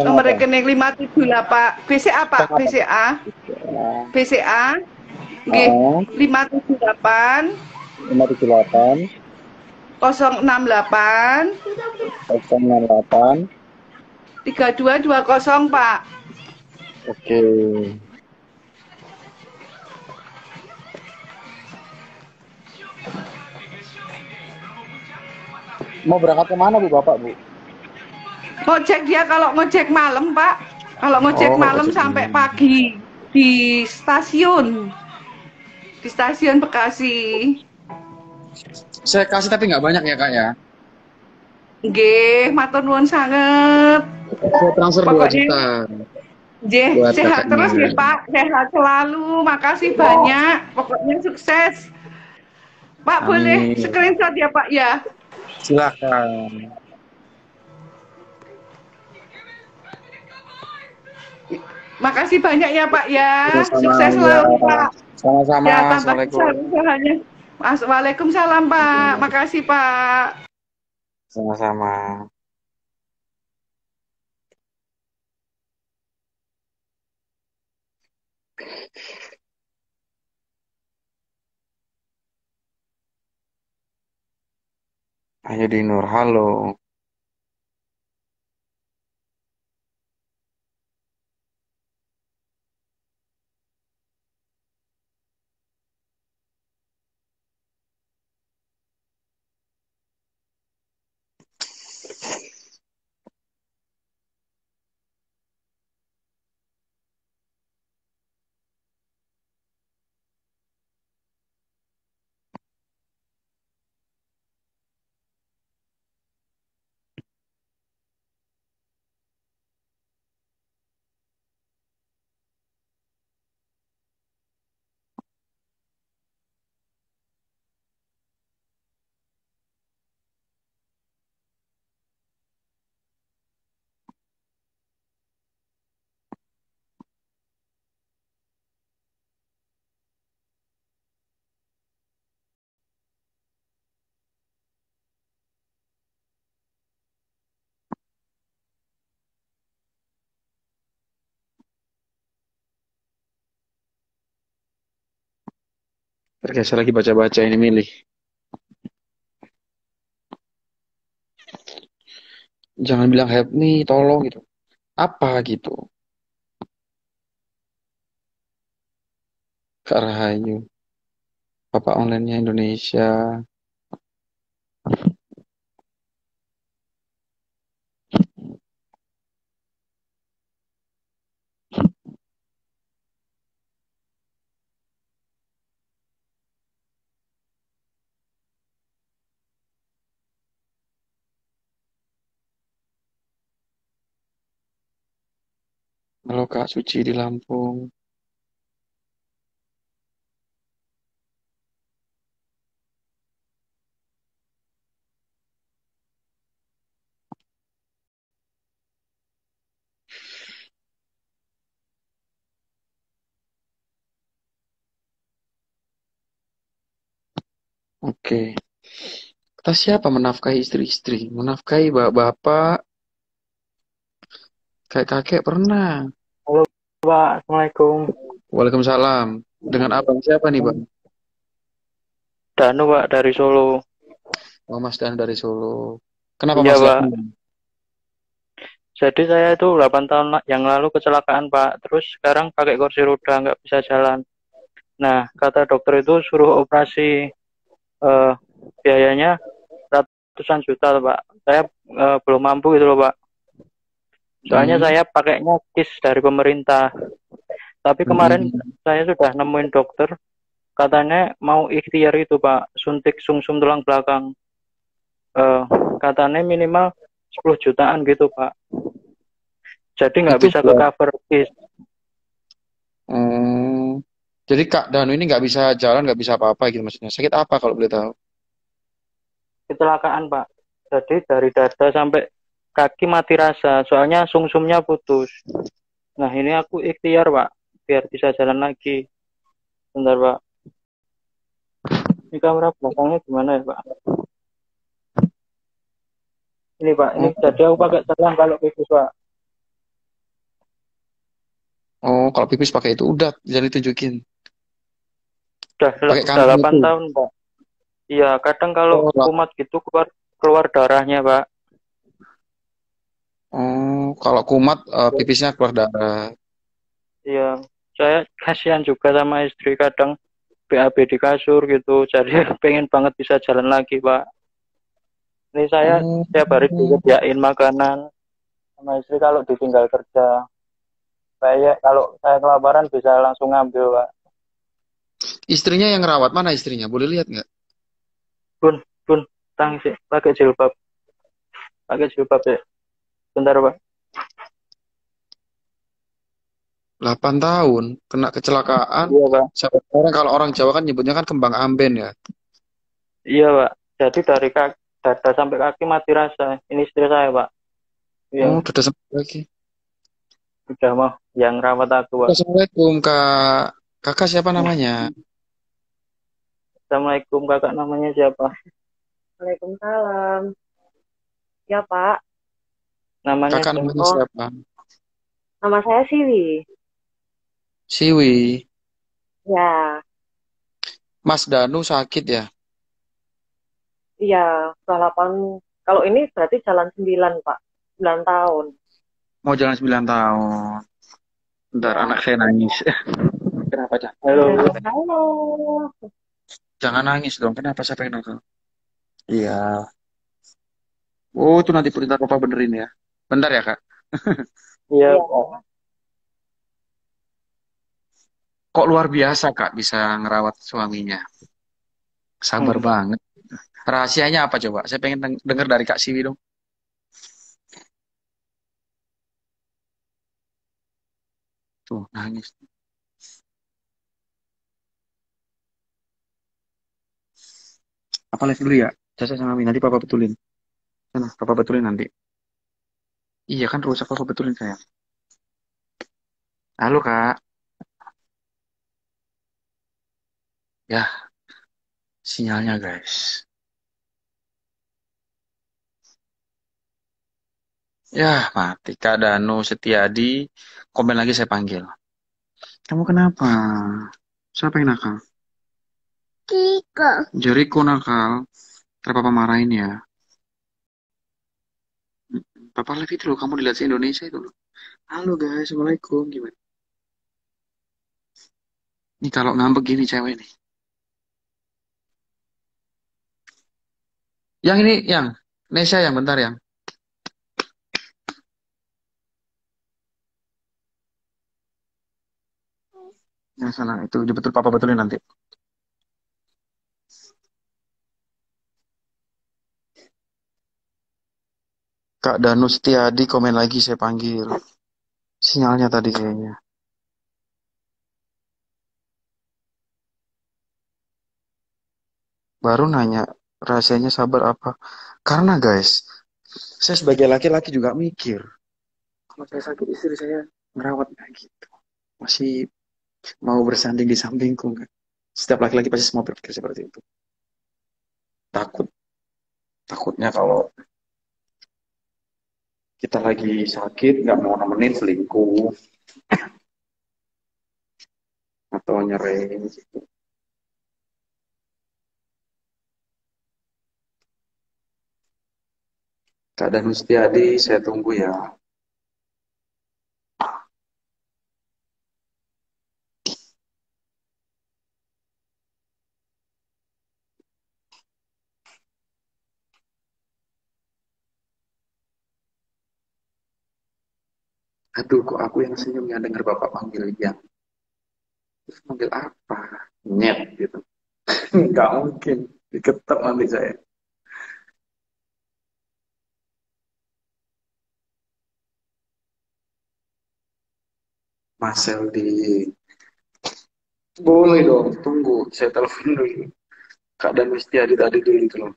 Nomor rekening 578 BCA Pak, Tengah apa? BCA. BCA. Nggih, Oh. 578 578 068 068 3220 Pak. Oke. Mau berangkat ke mana Bu Bapak Bu? Ngojek dia kalau ngojek malam, Pak. Kalau ngojek Oh, malam sampai malam. pagi di stasiun. Di stasiun Bekasi. Saya kasih tapi nggak banyak ya Kak ya. Nggih, matur nuwun sanget. Saya transfer 2 Pokoknya- juta. Nggih, sehat kakaknya. terus nggih, Pak. Sehat selalu. Makasih banyak. Pokoknya sukses. Pak, boleh Amin. screenshot ya, Pak ya. Silakan. Makasih banyak ya, Pak ya. Sukses ya. selalu, Pak. Sama-sama. Ya, Assalamualaikum. Waalaikumsalam, Pak. Makasih, Pak. Sama-sama. Ayo Dinur, halo. Tergeser lagi baca-baca ini milih. Jangan bilang help me, tolong gitu. Apa gitu? Kak Rahayu. Bapak online-nya Indonesia. Halo Kak Suci di Lampung. Oke. Kata siapa menafkahi istri-istri? Menafkahi bapak, kayak kakek pernah. Halo Pak, Assalamualaikum. Waalaikumsalam. Dengan abang siapa nih bang? Danu Pak dari Solo. Oh Mas Dan dari Solo. Kenapa Iya Mas Pak. Jadi saya itu 8 tahun yang lalu kecelakaan Pak. Terus sekarang pakai kursi roda nggak bisa jalan. Nah kata dokter itu suruh operasi eh, biayanya ratusan juta Pak. Saya eh, belum mampu gitu loh Pak. Soalnya Hmm. saya pakainya kis dari pemerintah. Tapi kemarin saya sudah nemuin dokter, katanya mau ikhtiar itu Pak, suntik sumsum tulang belakang. Eh, katanya minimal 10 jutaan gitu Pak. Jadi nggak bisa ke cover kis. Hmm. Jadi Kak Danu ini nggak bisa jalan, nggak bisa apa-apa gitu maksudnya. Sakit apa kalau boleh tahu? Kecelakaan Pak. Jadi dari dada sampai kaki mati rasa, soalnya sumsumnya putus. Nah ini aku ikhtiar Pak, biar bisa jalan lagi. Bentar Pak. Ini kamera belakangnya gimana ya Pak? Ini Pak, ini jadi aku pakai selang kalau pipis Pak. Oh, kalau pipis pakai itu udah jangan ditunjukin. Udah, Pakai udah kantong 8 itu. tahun Pak. Iya, kadang kalau Oh, kumat gitu keluar keluar darahnya Pak. Oh, kalau kumat eh, pipisnya keluar darah. Iya, saya kasihan juga sama istri kadang BAB di kasur gitu. Jadi pengen banget bisa jalan lagi, Pak. Ini saya Oh. tiap hari disediain makanan sama istri kalau ditinggal kerja. Saya kalau saya kelaparan bisa langsung ngambil, Pak. Istrinya yang ngerawat mana istrinya? Boleh lihat nggak? Bun, bun, tang sih, pakai jilbab. Pakai jilbab ya. Bentar, Pak. 8 tahun kena kecelakaan. Iya, Pak. Siapa orang kalau orang Jawa kan nyebutnya kan kembang amben ya. Iya, Pak. Jadi dari kaki, dada sampai kaki mati rasa. Ini istri saya, Pak. Iya, Oh, udah sampai lagi. udah mau yang rawat aku, Pak. Assalamualaikum Kak. Kakak siapa namanya? Assalamualaikum kakak namanya siapa? Waalaikumsalam. Ya Pak, Namanya Kakak siapa? namanya Oh. siapa? nama saya Siwi. Siwi. Ya, Mas Danu sakit ya? iya, udah 8. Kalau ini berarti jalan 9 Pak, 9 tahun. Mau jalan 9 tahun. Bentar, anak saya nangis. Kenapa, Cak? Halo. Halo. Jangan nangis dong. Kenapa saya pengen nakal? Iya. Oh, itu nanti perintah papa benerin ya. Bentar ya, Kak. Iya, Kok luar biasa, Kak, bisa ngerawat suaminya. Sabar Hmm. banget. Rahasianya apa coba? Saya pengen deng- denger dari Kak Siwi dong. Tuh, nangis. Apa live dulu ya? Caca sama Mami, nanti papa betulin. Sana, papa betulin nanti. Iya kan rusak papa betulin saya. Halo kak. Ya, sinyalnya guys. Ya, mati. Kak Danu Setiadi, komen lagi saya panggil. Kamu kenapa? Siapa yang nakal? Jericho nakal. Ntar papa marahin ya. Papa live itu loh, kamu dilihat si Indonesia itu loh. Halo guys, Assalamualaikum. Gimana? Ini kalau ngambek gini cewek nih. Yang ini, yang. Nesha yang, bentar yang. Yang sana, itu betul papa betulin nanti. Kak Danu Setiadi komen lagi saya panggil. Sinyalnya tadi kayaknya. Baru nanya rahasianya sabar apa? Karena guys, saya sebagai laki-laki juga mikir. Kalau saya sakit istri saya ngerawat nggak gitu. Masih mau bersanding di sampingku nggak? Setiap laki-laki pasti semua berpikir seperti itu. Takut. Takutnya kalau kita lagi sakit nggak mau nemenin selingkuh atau nyerahin gitu. Kak Dan Mustiadi, saya tunggu ya. Aduh, kok aku yang senyum ya dengar Bapak panggil yang. Terus panggil apa? Nyet gitu. Nggak mungkin. Diketok nanti saya. Marcel di boleh dong tunggu saya telepon dulu Kak dan Mistiadi tadi dulu itu loh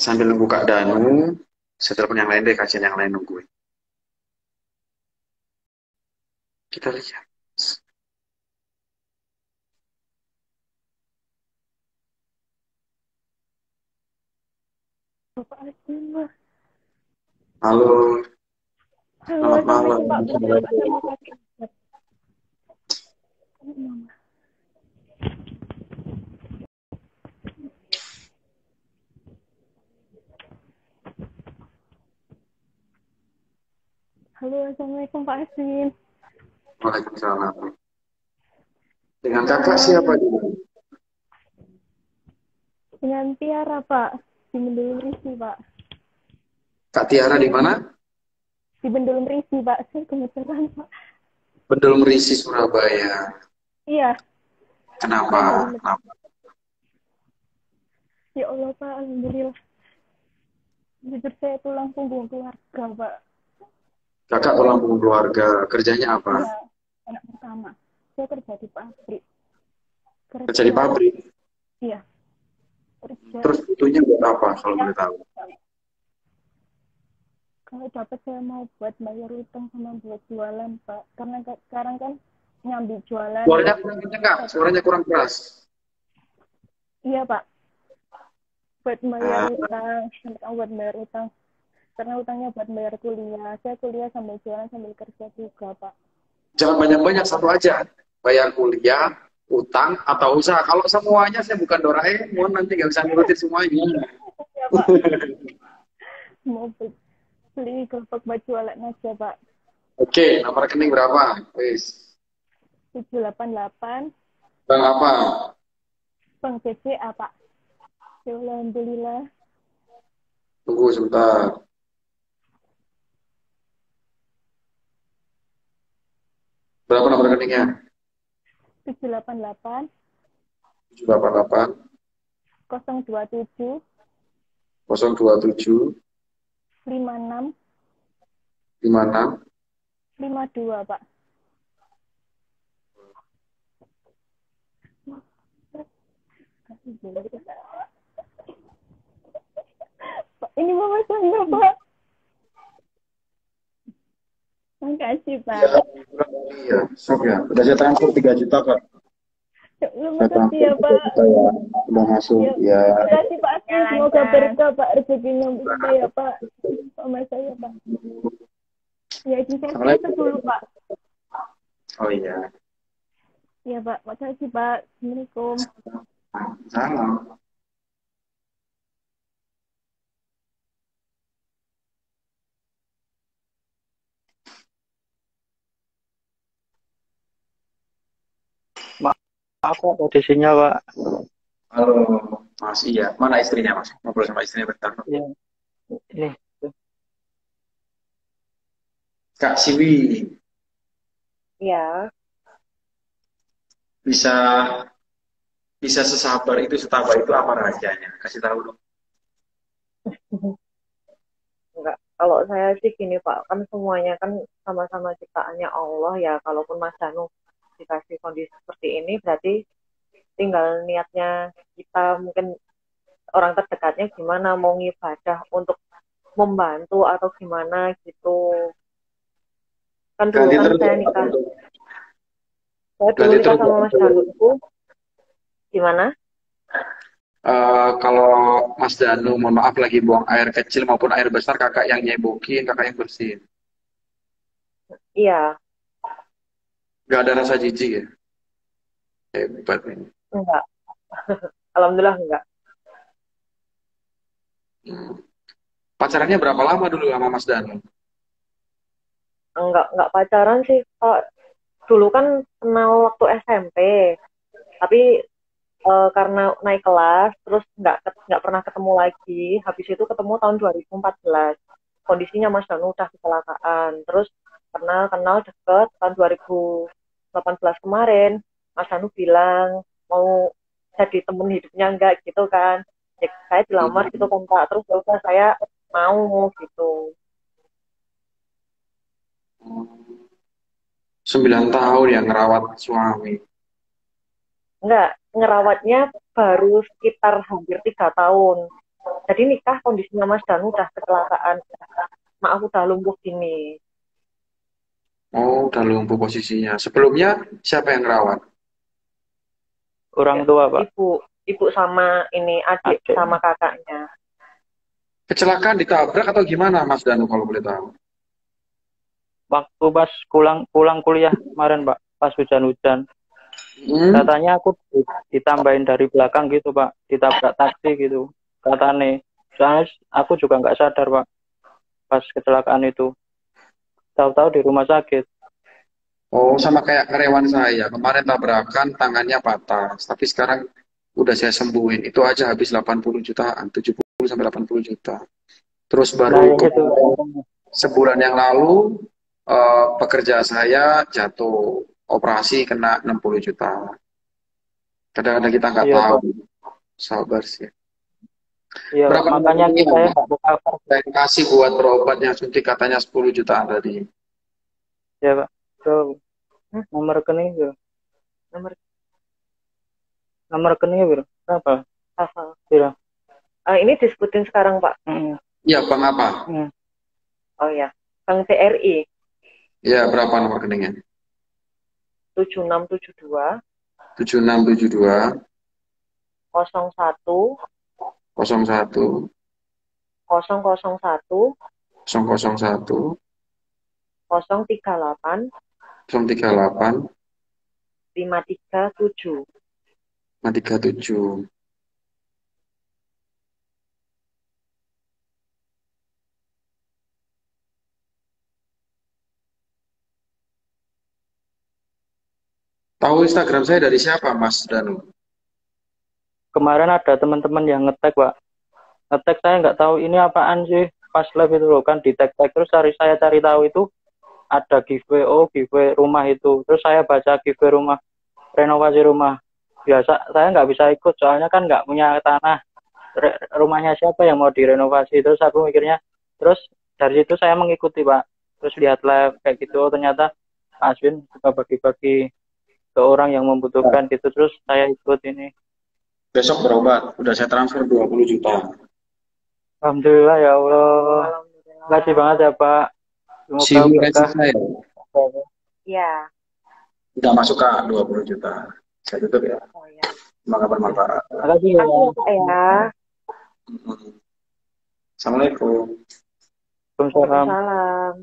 sambil nunggu Kak Danu saya telepon yang lain deh kasihan yang lain nungguin kita lihat. Halo. Selamat malam Halo, Assalamualaikum Pak Asin. Waalaikumsalam. Dengan kakak siapa? Dengan Tiara, Pak. Di Bendulum Risi, Pak. Kak Tiara di mana? Di Bendulum Risi, Pak. Saya kebetulan, Pak. Bendul Merisi, Surabaya. Iya. Kenapa? Kenapa? Ya Allah, Pak. Alhamdulillah. Jujur saya tulang punggung keluarga, Pak. Kakak tulang punggung keluarga. Kerjanya apa? Iya, anak pertama. Saya kerja di pabrik. Kerja di pabrik. Iya. Kerja. Terus butuhnya buat apa kalau boleh tahu? Kalau dapat saya mau buat bayar utang sama buat jualan, Pak. Karena ka- sekarang kan nyambi jualan. Suaranya kurang kenceng kak, suaranya kurang keras. Iya, Pak. Buat bayar Ah. utang, buat bayar utang. Karena utangnya buat bayar kuliah. Saya kuliah sambil jualan sambil kerja juga, Pak. Jangan banyak-banyak, satu aja. Bayar kuliah, utang, atau usaha. Kalau semuanya saya bukan Doraemon, nanti nggak bisa nurutin semuanya. Ya, Pak. mau beli, gerobak buat jualan aja, Pak. Oke, nomor rekening berapa? Wis. 788 Bang apa? Bang CCA, Pak. Ya Alhamdulillah. Tunggu sebentar. Berapa nomor rekeningnya? 788 788 027 027 56 56 52, Pak. Ini mama saya, Pak. Makasih, Pak. Iya, sok ya. Udah saya transfer 3 juta, Pak. Terima kasih ya, transfer 3 Pak. juta ya. Udah masuk. Ya. Terima kasih, Pak. Semoga berkah, Pak. Rezekinya bisa ya, Pak. Mama saya, Pak. Ya, saya itu dulu, Pak. Oh iya. Ya, Pak. Makasih, Pak. Assalamualaikum. Salam. Aku ada di sini, Pak. Halo, Mas. Iya. Mana istrinya, Mas? Ngobrol sama istrinya bentar. Iya. Ini. Kak Siwi, Ya, bisa bisa sesabar itu, setabah itu apa rahasianya? Kasih tahu dong. Enggak. Kalau saya sih gini Pak, kan semuanya kan sama-sama ciptaannya Allah ya. Kalaupun Mas Danu dikasih kondisi seperti ini, berarti tinggal niatnya kita mungkin orang terdekatnya gimana mau ngibadah untuk membantu atau gimana gitu. Kan dulu kan terus. saya nikah. Saya dulu nikah sama Mas Danu itu gimana? Eh, kalau Mas Danu, mohon maaf lagi buang air kecil maupun air besar, kakak yang nyebokin, kakak yang bersihin. Iya, Gak ada rasa jijik ya? Hebat ini. enggak. Alhamdulillah enggak. Hmm. Pacarannya berapa lama dulu sama Mas Danu? enggak enggak pacaran sih Kak. dulu kan kenal waktu SMP tapi eh, karena naik kelas terus nggak nggak pernah ketemu lagi habis itu ketemu tahun 2014 kondisinya Mas Danu udah kecelakaan terus kenal kenal deket tahun 2018 kemarin Mas Danu bilang mau jadi temen hidupnya enggak gitu kan ya, saya dilamar gitu kan Kak terus ya udah saya mau gitu Sembilan tahun ya ngerawat suami. Enggak, ngerawatnya baru sekitar hampir tiga tahun. Jadi nikah kondisinya Mas Danu udah kecelakaan. Maaf udah lumpuh gini. Oh, udah lumpuh posisinya. Sebelumnya siapa yang ngerawat? Orang tua, Pak. Ibu, ibu sama ini adik Adik. sama kakaknya. Kecelakaan ditabrak atau gimana Mas Danu kalau boleh tahu? Waktu pas pulang pulang kuliah kemarin, Pak. Pas hujan-hujan. Hmm? Katanya aku di- ditambahin dari belakang gitu, Pak. Ditabrak taksi gitu. Katanya. Soalnya aku juga nggak sadar, Pak. Pas kecelakaan itu. Tahu-tahu di rumah sakit. Oh, sama kayak karyawan saya. Kemarin tabrakan, tangannya patah. Tapi sekarang udah saya sembuhin. Itu aja habis 80 jutaan, 70 sampai 80 juta. Terus Nah, baru yang itu. kemarin, sebulan yang lalu eh, pekerja saya jatuh operasi kena 60 juta. Kadang-kadang kita nggak Iya, tahu. Pak. Sabar sih. Iya. Berapa makanya nomornya? saya kasih buat berobat yang suntik katanya 10 jutaan tadi. Ya, Pak. So, nomor rekening ya. Nomor Nomor rekeningnya berapa? Berapa? hafal. Berapa? Ah, ini disebutin sekarang Pak. Mm-mm. Iya, Bang apa? Mm. Oh ya, Bank BRI Iya, berapa nomor rekeningnya? 7672 7672 01 01 001 001 038 038 537 537 Tahu Instagram saya dari siapa, Mas Danu? Kemarin ada teman-teman yang ngetek, Pak. Ngetek saya nggak tahu ini apaan sih. Pas live itu loh kan di tag tag terus cari saya cari tahu itu ada giveaway oh giveaway rumah itu. Terus saya baca giveaway rumah renovasi rumah. Biasa saya nggak bisa ikut soalnya kan nggak punya tanah. Re- rumahnya siapa yang mau direnovasi terus aku mikirnya terus dari situ saya mengikuti Pak. Terus lihat live kayak gitu oh, ternyata Aswin suka bagi-bagi ke orang yang membutuhkan gitu terus saya ikut ini Besok berobat, udah saya transfer 20 juta. Alhamdulillah ya Allah. Terima kasih banget ya Pak. Semoga berkah. saya. Iya. Udah masuk ke 20 juta. Saya tutup ya. Semoga bermanfaat. Makasih ya. Ya. Assalamualaikum. Waalaikumsalam.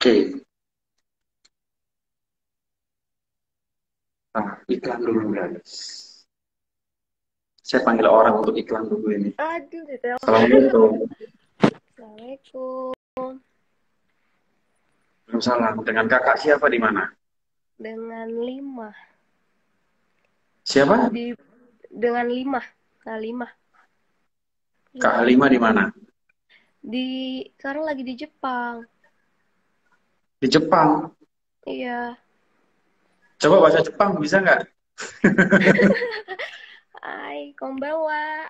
Oke. Nah, iklan dulu guys. Saya panggil orang untuk iklan dulu ini. Aduh, ditelepon. Assalamualaikum. Assalamualaikum. Waalaikumsalam. Dengan kakak siapa di mana? Dengan lima. Siapa? Di dengan lima. Nah, lima. Kak Halimah di mana? Di sekarang lagi di Jepang. Di Jepang. Iya. Coba bahasa Jepang bisa nggak? Hai, konbawa.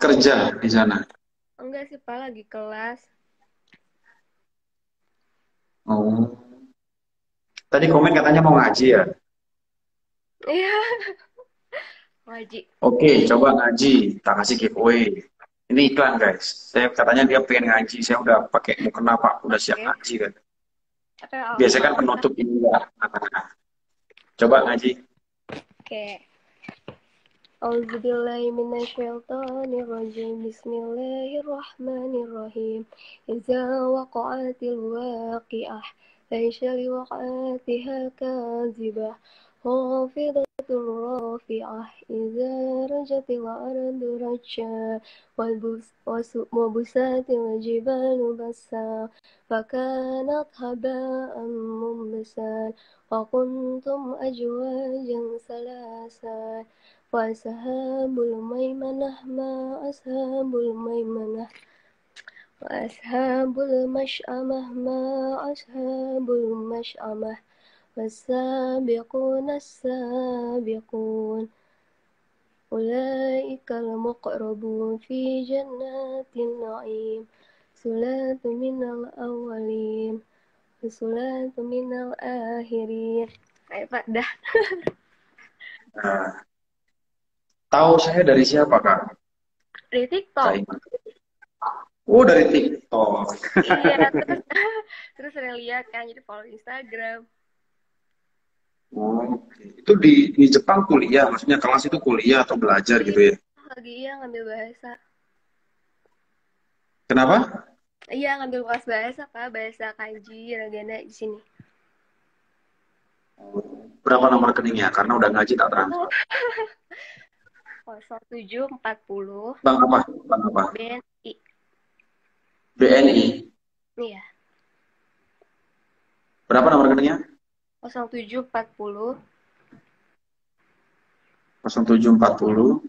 Kerja di sana. Enggak sih, Pak, lagi kelas. Oh. Tadi komen katanya mau ngaji ya? Iya. Wajib. Oke, coba ngaji. Tak kasih giveaway. Ini iklan guys. Saya katanya dia pengen ngaji. Saya udah pakai mukena pak, udah siap ngaji kan. Biasanya kan penutup ini ya. Coba ngaji. Oke. Auzubillahi minasyaitonir rajim. Bismillahirrahmanirrahim. Idza waqa'atil waqi'ah laysa liwaqa'atiha kadzibah. خافضة رافعة إذا رجت الأرض رجا وبست الجبال بسا فكانت هباء منبسا وكنتم أزواجا ثلاثا وأصحاب الميمنة ما أصحاب الميمنة وأصحاب المشأمة ما أصحاب المشأمة والسابقون السابقون أولئك المقربون في جنات النعيم سلالة من الأولين وسلالة من الآخرين Ayo Pak, dah. Nah, tahu saya dari siapa kak? Dari TikTok. Oh dari TikTok. Iya, terus terus saya lihat kan jadi follow Instagram. Oh, itu di di Jepang kuliah, maksudnya kelas itu kuliah atau belajar gitu ya? Lagi iya ngambil bahasa. Kenapa? Iya ngambil kelas bahasa Pak, bahasa kanji, hiragana di sini. Berapa nomor rekeningnya? Karena udah ngaji tak transfer. 0740 Bang apa? Bang apa? BNI. BNI. Iya. Berapa nomor rekeningnya? 0740 0740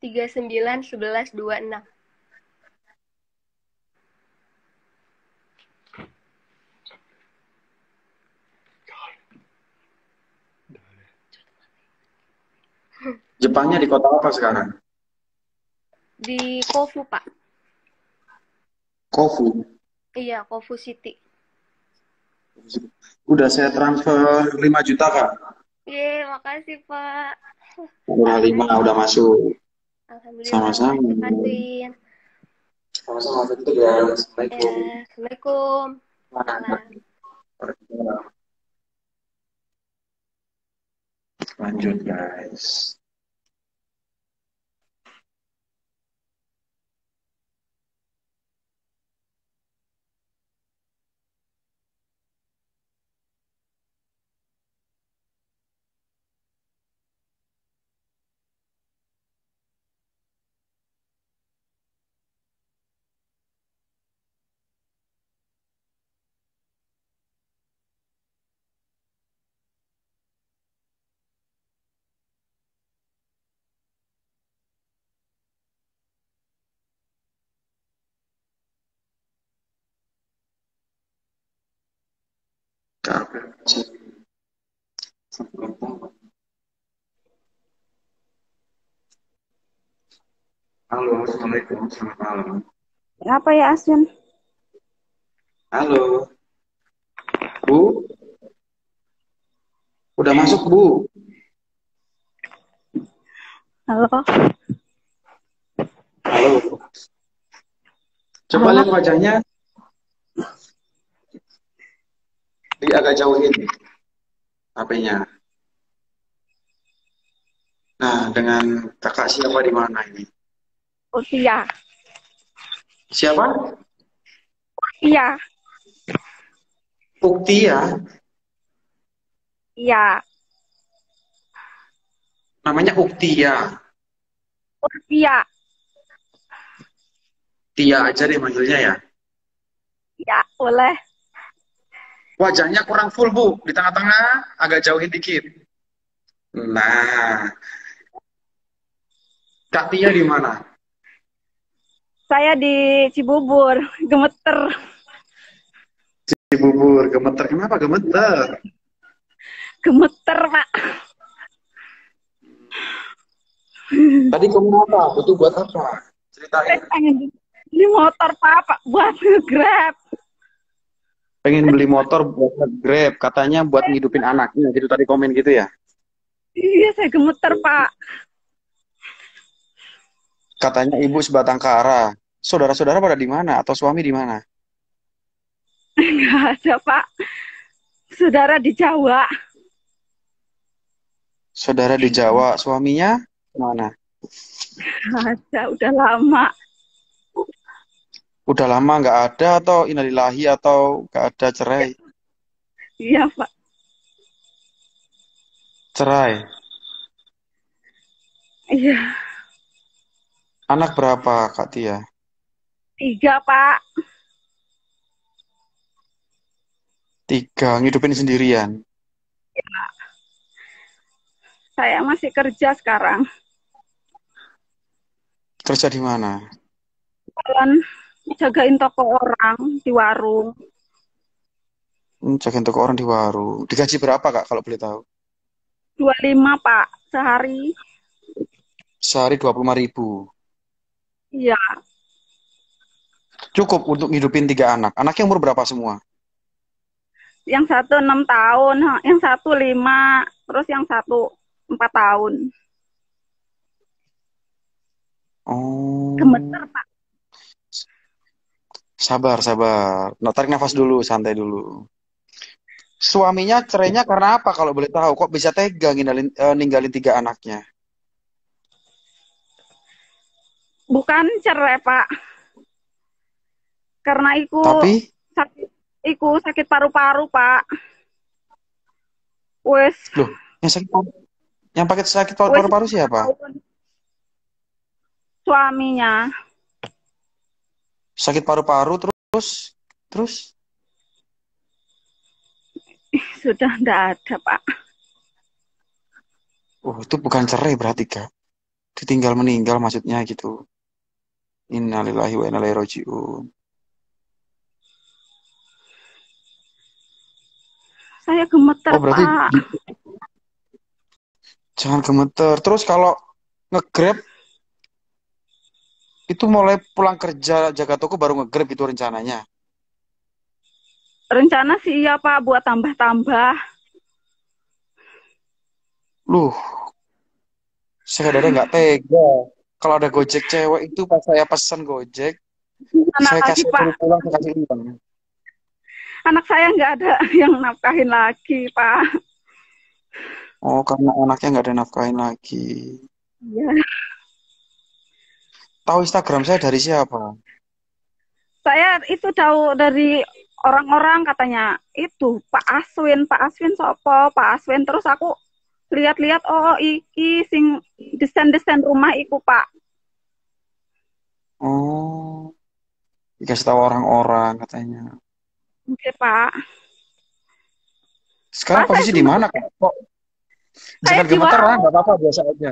39 11 26. Jepangnya di kota apa sekarang? Di Kofu, Pak. Kofu. Iya, Kofu City. Udah saya transfer 5 juta kak. Yeay, makasih, Pak. Udah 5 udah masuk. Alhamdulillah. Sama-sama. Terima kasih. Sama-sama ya. Assalamualaikum. Ya, Assalamualaikum. Lanjut guys. Halo, Assalamualaikum. Selamat malam. Apa ya Asun? Halo. Bu? Udah masuk, Bu? Halo. Halo. Coba lihat wajahnya. Di agak jauhin HP-nya. Nah, dengan kakak siapa di mana ini? Utia. Siapa? Iya. Ukti ya. Iya. Namanya Uktia. Utia. Tia aja deh manggilnya ya. Iya, boleh. Wajahnya kurang full, Bu. Di tengah-tengah, agak jauhin dikit. Nah. Kak Tia di mana? Saya di Cibubur, gemeter. Di bubur, gemeter. Kenapa gemeter? Gemeter, Pak. Tadi kamu apa? Butuh buat apa? Saya Ceritain. pengen beli motor, Pak, Pak, buat Grab. Pengen beli motor buat Grab. Katanya buat ngidupin anaknya. Gitu tadi komen gitu ya? Iya, saya gemeter, Pak. Katanya ibu sebatang kara. Saudara-saudara pada di mana? Atau suami di mana? Enggak ada, Pak. Saudara di Jawa. Saudara di Jawa. Suaminya mana? Enggak ada, udah lama. Udah lama nggak ada atau innalillahi atau nggak ada cerai? Iya, Pak. Cerai. Iya, Anak berapa, Kak Tia? tiga, Pak. Tiga. Ngidupin sendirian. Saya masih kerja sekarang. Kerja di mana? Jalan jagain toko orang di warung. Hmm, jagain toko orang di warung. Digaji berapa, Kak, kalau boleh tahu? 25, Pak, sehari. Sehari 25 ribu. Iya, Cukup untuk ngidupin tiga anak. Anaknya umur berapa semua? yang satu enam tahun, yang satu lima, terus yang satu empat tahun. Oh, Gemeter, Pak. Sabar, sabar. Nah, tarik nafas dulu, santai dulu. Suaminya cerainya karena apa kalau boleh tahu? Kok bisa tega ninggalin, eh, ninggalin tiga anaknya? Bukan cerai, Pak. Karena iku Tapi, sakit, iku sakit paru-paru, Pak. Wes, loh, yang sakit yang pakai sakit paru-paru siapa? suaminya. Sakit paru-paru terus, terus? Sudah enggak ada, Pak. Oh, itu bukan cerai berarti, Kak. Ditinggal meninggal maksudnya gitu. Innalillahi wa inna. Saya gemeter, Oh, berarti Pak. jangan gemeter. Terus kalau nge-grab itu mulai pulang kerja jaga toko baru nge-grab itu rencananya. Rencana sih iya, Pak, buat tambah-tambah. Saya kadang nggak tega. Kalau ada Gojek cewek itu pas saya pesan Gojek, Anak saya lagi, kasih Pak. pulang, saya kasih uang. Anak saya nggak ada yang nafkahin lagi, Pak. Oh, karena anaknya nggak ada nafkahin lagi. Iya. Tahu Instagram saya dari siapa? Saya itu tahu dari orang-orang katanya itu Pak Aswin, Pak Aswin sopo, Pak Aswin terus aku lihat-lihat oh iki sing desain-desain rumah iku Pak. Oh, dikasih tahu orang-orang katanya. Oke Pak. Sekarang Pak, posisi di mana, Kak? Kok Saya jangan di gemeteran, nggak apa-apa biasa aja.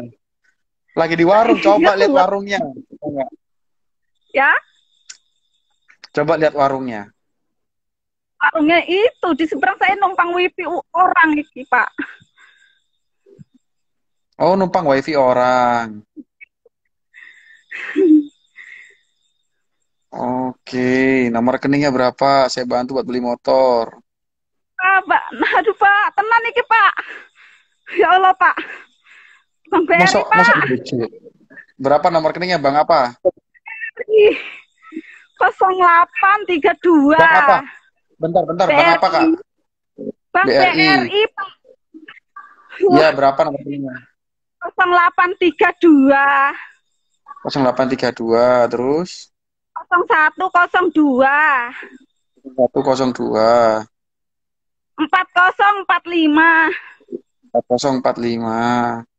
Lagi di warung, coba Iya, lihat warungnya. Ya, Coba lihat warungnya. warungnya itu di seberang saya numpang wifi orang iki Pak. Oh, numpang wifi orang. Oke, nomor rekeningnya berapa? Saya bantu buat beli motor. Ah, Pak. Nah, aduh, Pak. Tenan iki, Pak. Ya Allah, Pak. Bang BRI, Masa, Pak. masa lucu? Berapa nomor rekeningnya, Bang apa? Ih, 0832. Bang apa? Bentar, bentar, Bang apa, Kak? Bang BRI. BRI, Pak. Iya, berapa nomor rekeningnya? 0832 0832, terus 0102 102 4045 4045.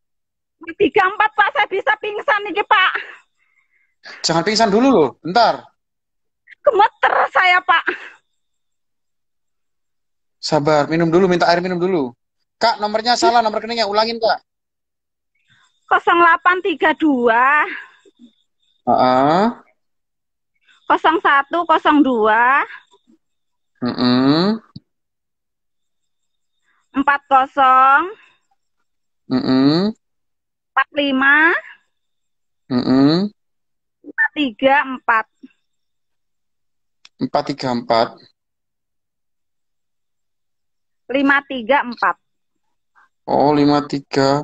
34 Pak saya bisa pingsan nih Pak Jangan pingsan dulu loh, bentar. gemeter saya Pak Sabar, minum dulu, minta air minum dulu. Kak, nomornya salah, nomor rekeningnya ulangin, Kak. 0832 Heeh. 0102 Heeh. 40 Heeh. 45 Heeh. 434 434 534 Oh, 534.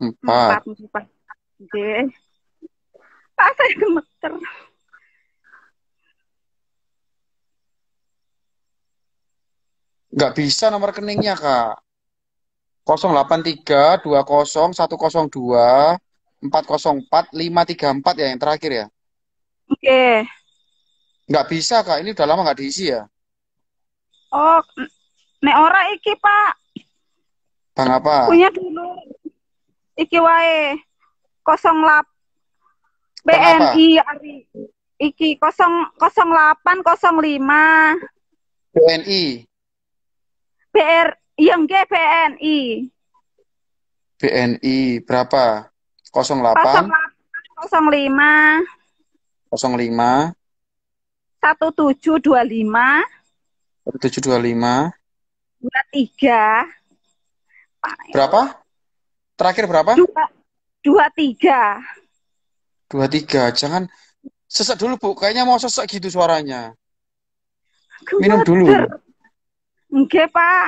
4 4 Oke. Pak saya gemeter. Nggak bisa nomor rekeningnya, Kak. 083 20 102 404 534 ya yang terakhir ya. Oke. Nggak bisa, Kak. Ini udah lama nggak diisi ya. Oh, nek ora iki, Pak. Bang apa? Punya dulu. Iki wae. 08 Bang apa? BNI Ari. Iki 0 0805 BNI. BR yang G BNI. BNI berapa? 08 08 05 05 1725 1725 23 berapa? Terakhir berapa? dua tiga 23. Jangan sesak dulu, Bu. Kayaknya mau sesak gitu suaranya. Minum dulu. Oke, Pak.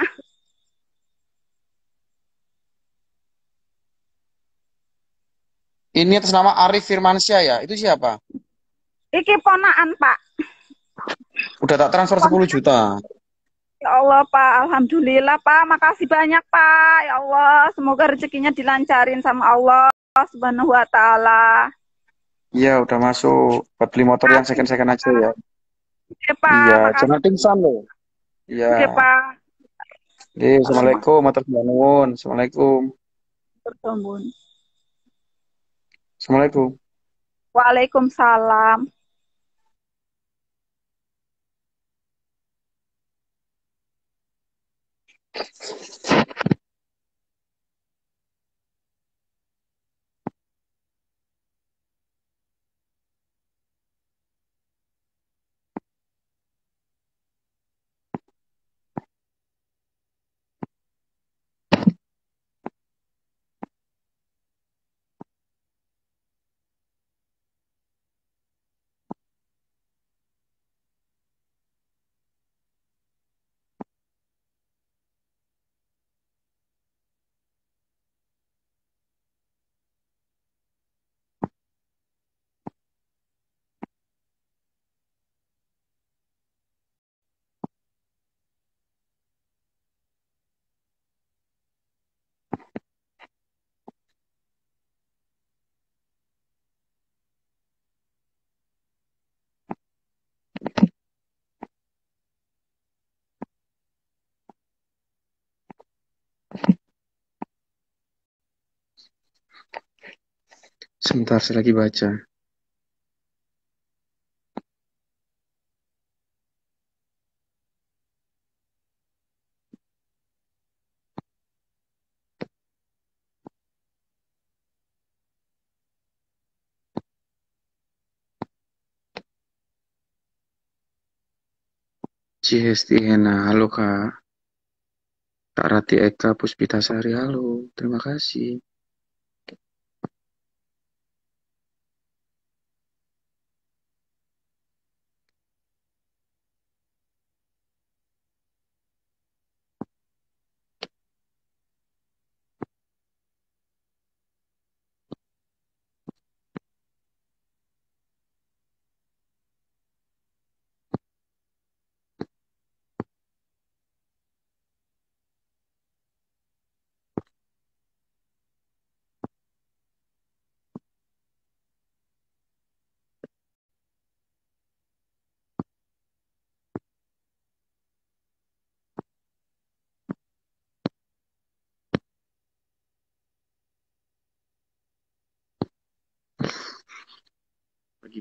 Ini atas nama Arif Firmansyah ya. Itu siapa? Iki ponaan, Pak. Udah tak transfer 10 juta. Ya Allah, Pak. Alhamdulillah, Pak. Makasih banyak, Pak. Ya Allah, semoga rezekinya dilancarin sama Allah Subhanahu wa taala. Iya, udah masuk. Buat beli motor yang second-second aja ya. Oke, Pak. Iya, jangan pingsan loh. Iya. Oke, Pak. Oke, Assalamualaikum. Matur nuwun. Assalamualaikum. Assalamualaikum. Waalaikumsalam. Sebentar, saya lagi baca. Cihesti Hena, halo Kak. Kak Rati Eka Puspitasari, halo. Terima kasih.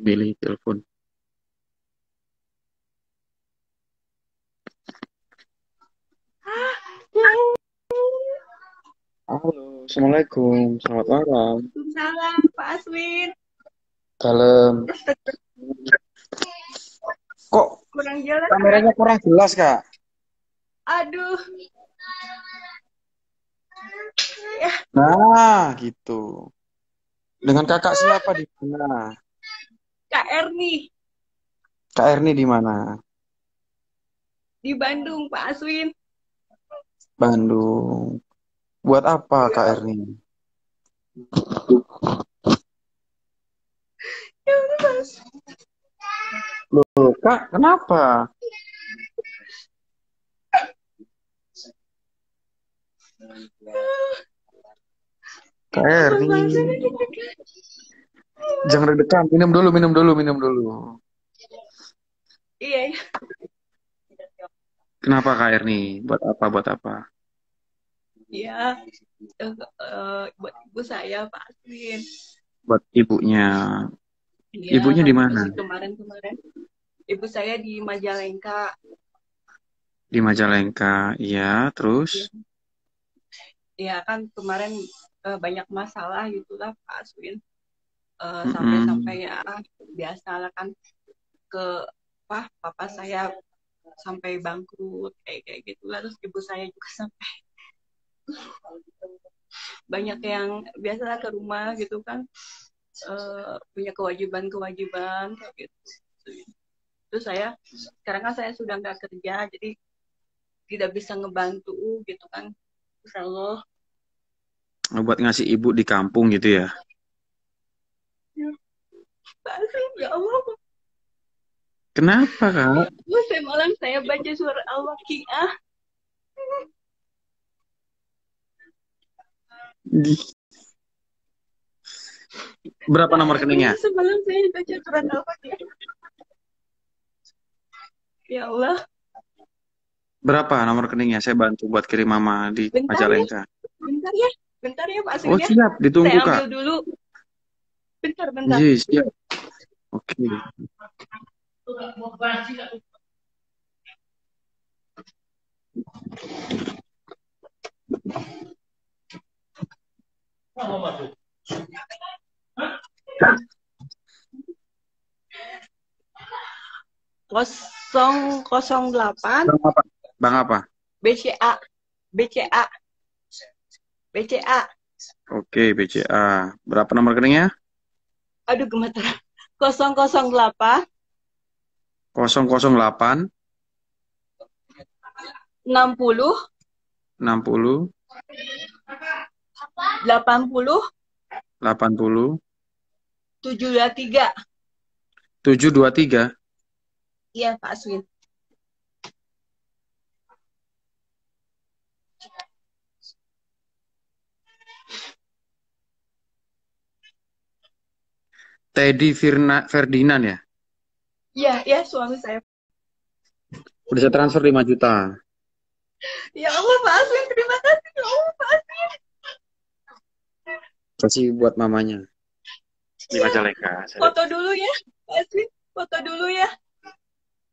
Milih telepon. Halo, Assalamualaikum. Selamat malam. Salam Pak Aswin. Kalem. Kok Kurang jelas. kameranya kurang jelas, Kak? Aduh. Ya, Nah, gitu. Dengan kakak siapa di mana? Kak Erni Kak Erni di mana? di Bandung, Pak Aswin. Bandung. Buat apa Kak Erni? Ya udah, Mas. Loh, Kak, kenapa? Kak Erni. Jangan deg-degan, minum dulu, minum dulu, minum dulu. Iya, iya. Kenapa Kak Erni? Buat apa, buat apa? Iya. Eh, eh, buat ibu saya, Pak Aswin. Buat ibunya. Iya, Ibunya di mana? Kemarin-kemarin. Ibu saya di Majalengka. Di Majalengka. Iya, terus? Ya kan kemarin eh, banyak masalah gitu lah Pak Aswin. Eh, Mm-mm. Sampai-sampai ya biasa lah kan ke apa papa saya sampai bangkrut kayak kayak gitu lah terus ibu saya juga sampai banyak yang biasalah ke rumah gitu kan eh, punya kewajiban-kewajiban kayak gitu. Terus saya sekarang kan saya sudah nggak kerja jadi tidak bisa ngebantu gitu kan. Allah Buat ngasih ibu di kampung gitu ya, Aswin, ya Allah Kenapa Kak? Saya malam saya baca surat Al-Waqiah. Berapa nomor rekeningnya? Semalam saya baca surat Al-Waqiah. Ya Allah, Berapa nomor rekeningnya? Saya bantu buat kirim mama di Bentar ya. Majalengka. bentar ya, bentar ya Pak Oh ya. siap, ditunggu Saya Kak. ambil dulu. Bentar, bentar. Iya, siap. Oke. Kosong kosong delapan Bang apa? Bang apa? BCA BCA BCA. Oke, BCA. Berapa nomor rekeningnya? Aduh gemeteran. Kosong kosong delapan 008 enam puluh 60 delapan puluh 80 tujuh dua tiga. 723. Iya Pak Aswin. Teddy Firna, Ferdinand ya? Iya, iya suami saya. Udah saya transfer 5 juta. Ya Allah Pak Aswin, terima kasih ya Allah Pak Aswin. Kasih buat mamanya. Di Majalengka. Saya- Foto dulu ya, Pak Aswin. Foto dulu ya.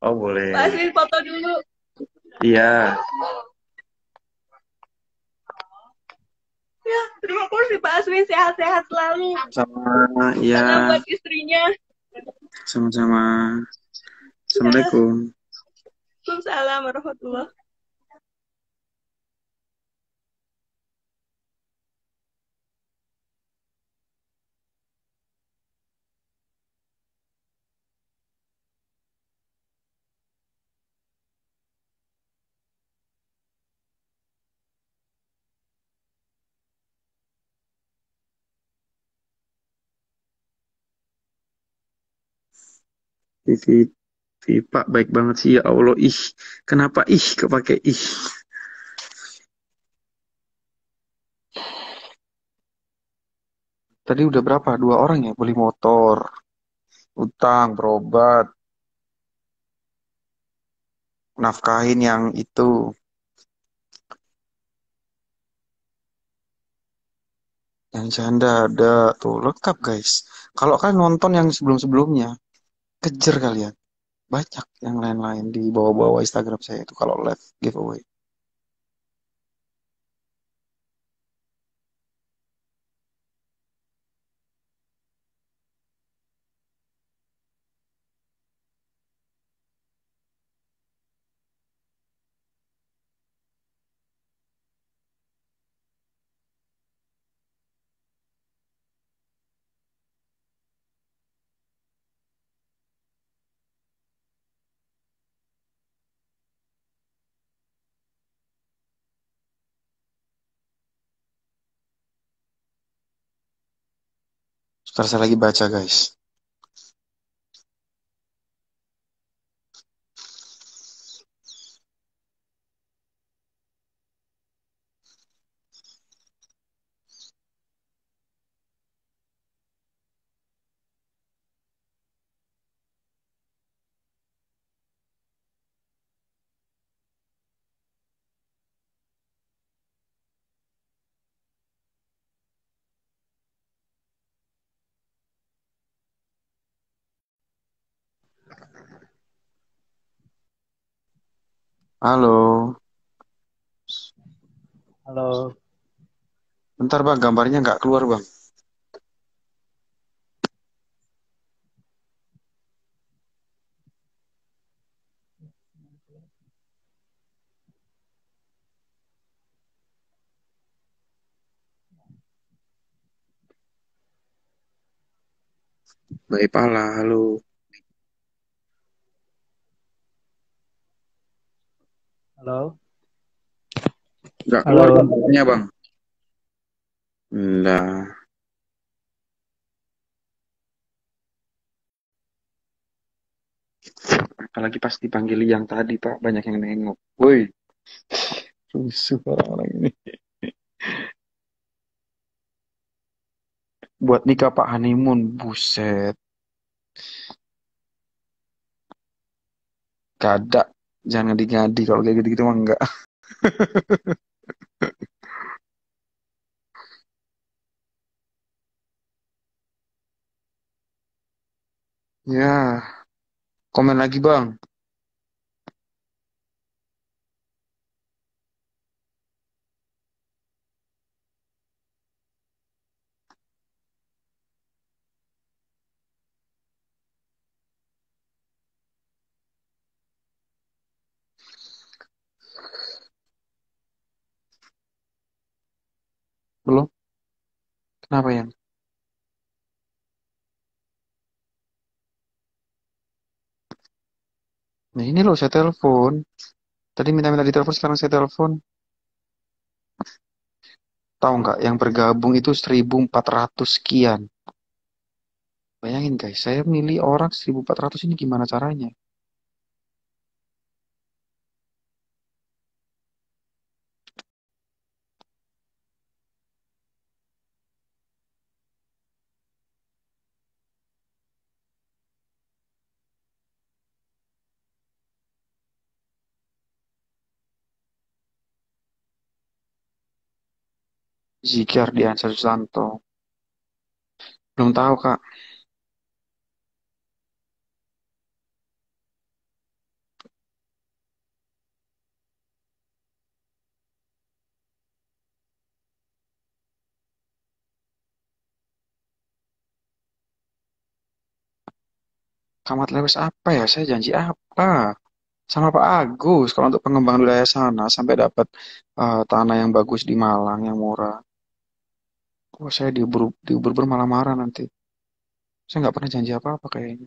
Oh, boleh. Pak Aswin foto dulu. Iya. Ya, terima kasih Pak Aswin. Sehat-sehat selalu. Sama, Salam iya. buat istrinya. Sama-sama. Assalamualaikum. Waalaikumsalam warahmatullahi Vivi, Viva baik banget sih ya Allah. Ih, kenapa ih kepake ih? Tadi udah berapa? Dua orang ya beli motor, utang, berobat, nafkahin yang itu. Yang janda ada tuh lengkap guys. Kalau kalian nonton yang sebelum-sebelumnya, kejar kalian. Banyak yang lain-lain di bawah-bawah Instagram saya itu kalau live giveaway. Sebentar saya lagi baca guys. Halo. Halo. Bentar bang, gambarnya nggak keluar bang. Baik pala, halo. Halo. Nggak Halo. keluar gambarnya bang. Lah. Apalagi pas dipanggil yang tadi pak, banyak yang nengok. Woi, rusuh orang-orang ini. Buat nikah pak honeymoon, buset. Gak ada. Jangan ngadi-ngadi kalau kayak gitu-gitu mah enggak. Ya, komen lagi bang. Belum? Kenapa ya? Nah ini loh saya telepon. Tadi minta-minta ditelepon, sekarang saya telepon. Tahu nggak yang bergabung itu 1400 sekian. Bayangin guys, saya milih orang 1400 ini gimana caranya? Ziki Ardiansyah Susanto. Belum tahu kak. Kamat Lewes apa ya? Saya janji apa? Sama Pak Agus. Kalau untuk pengembangan wilayah sana sampai dapat eh, tanah yang bagus di Malang yang murah. Oh, saya diubur diubur malah marah nanti. Saya nggak pernah janji apa-apa kayaknya.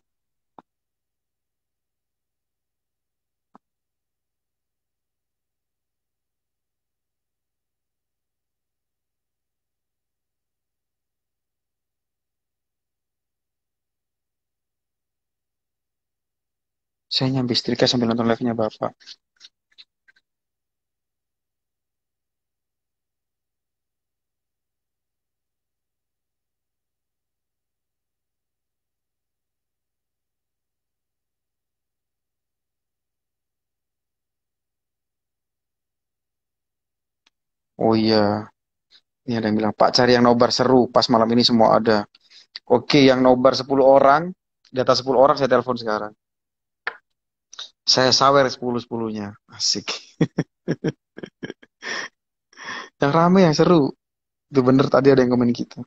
Saya nyambi setrika sambil nonton live-nya Bapak. Oh iya, ini ada yang bilang, Pak cari yang nobar seru, pas malam ini semua ada. Oke, yang nobar 10 orang, di atas 10 orang saya telepon sekarang. Saya sawer 10-10-nya. Asik. yang rame, yang seru. Itu bener tadi ada yang komen kita.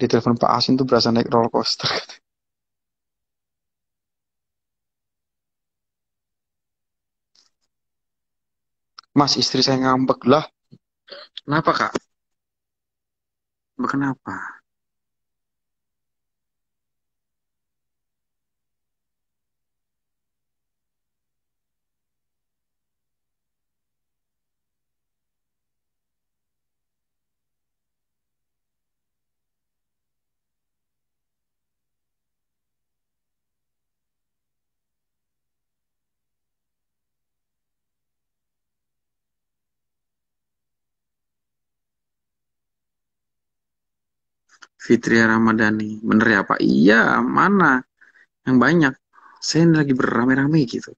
Di telepon Pak Asin tuh berasa naik roller coaster. Mas, istri saya ngambek lah. Kenapa, Kak? Kenapa? Fitria Ramadhani. Bener ya, Pak? Iya, mana? Yang banyak. Saya lagi beramai-ramai gitu.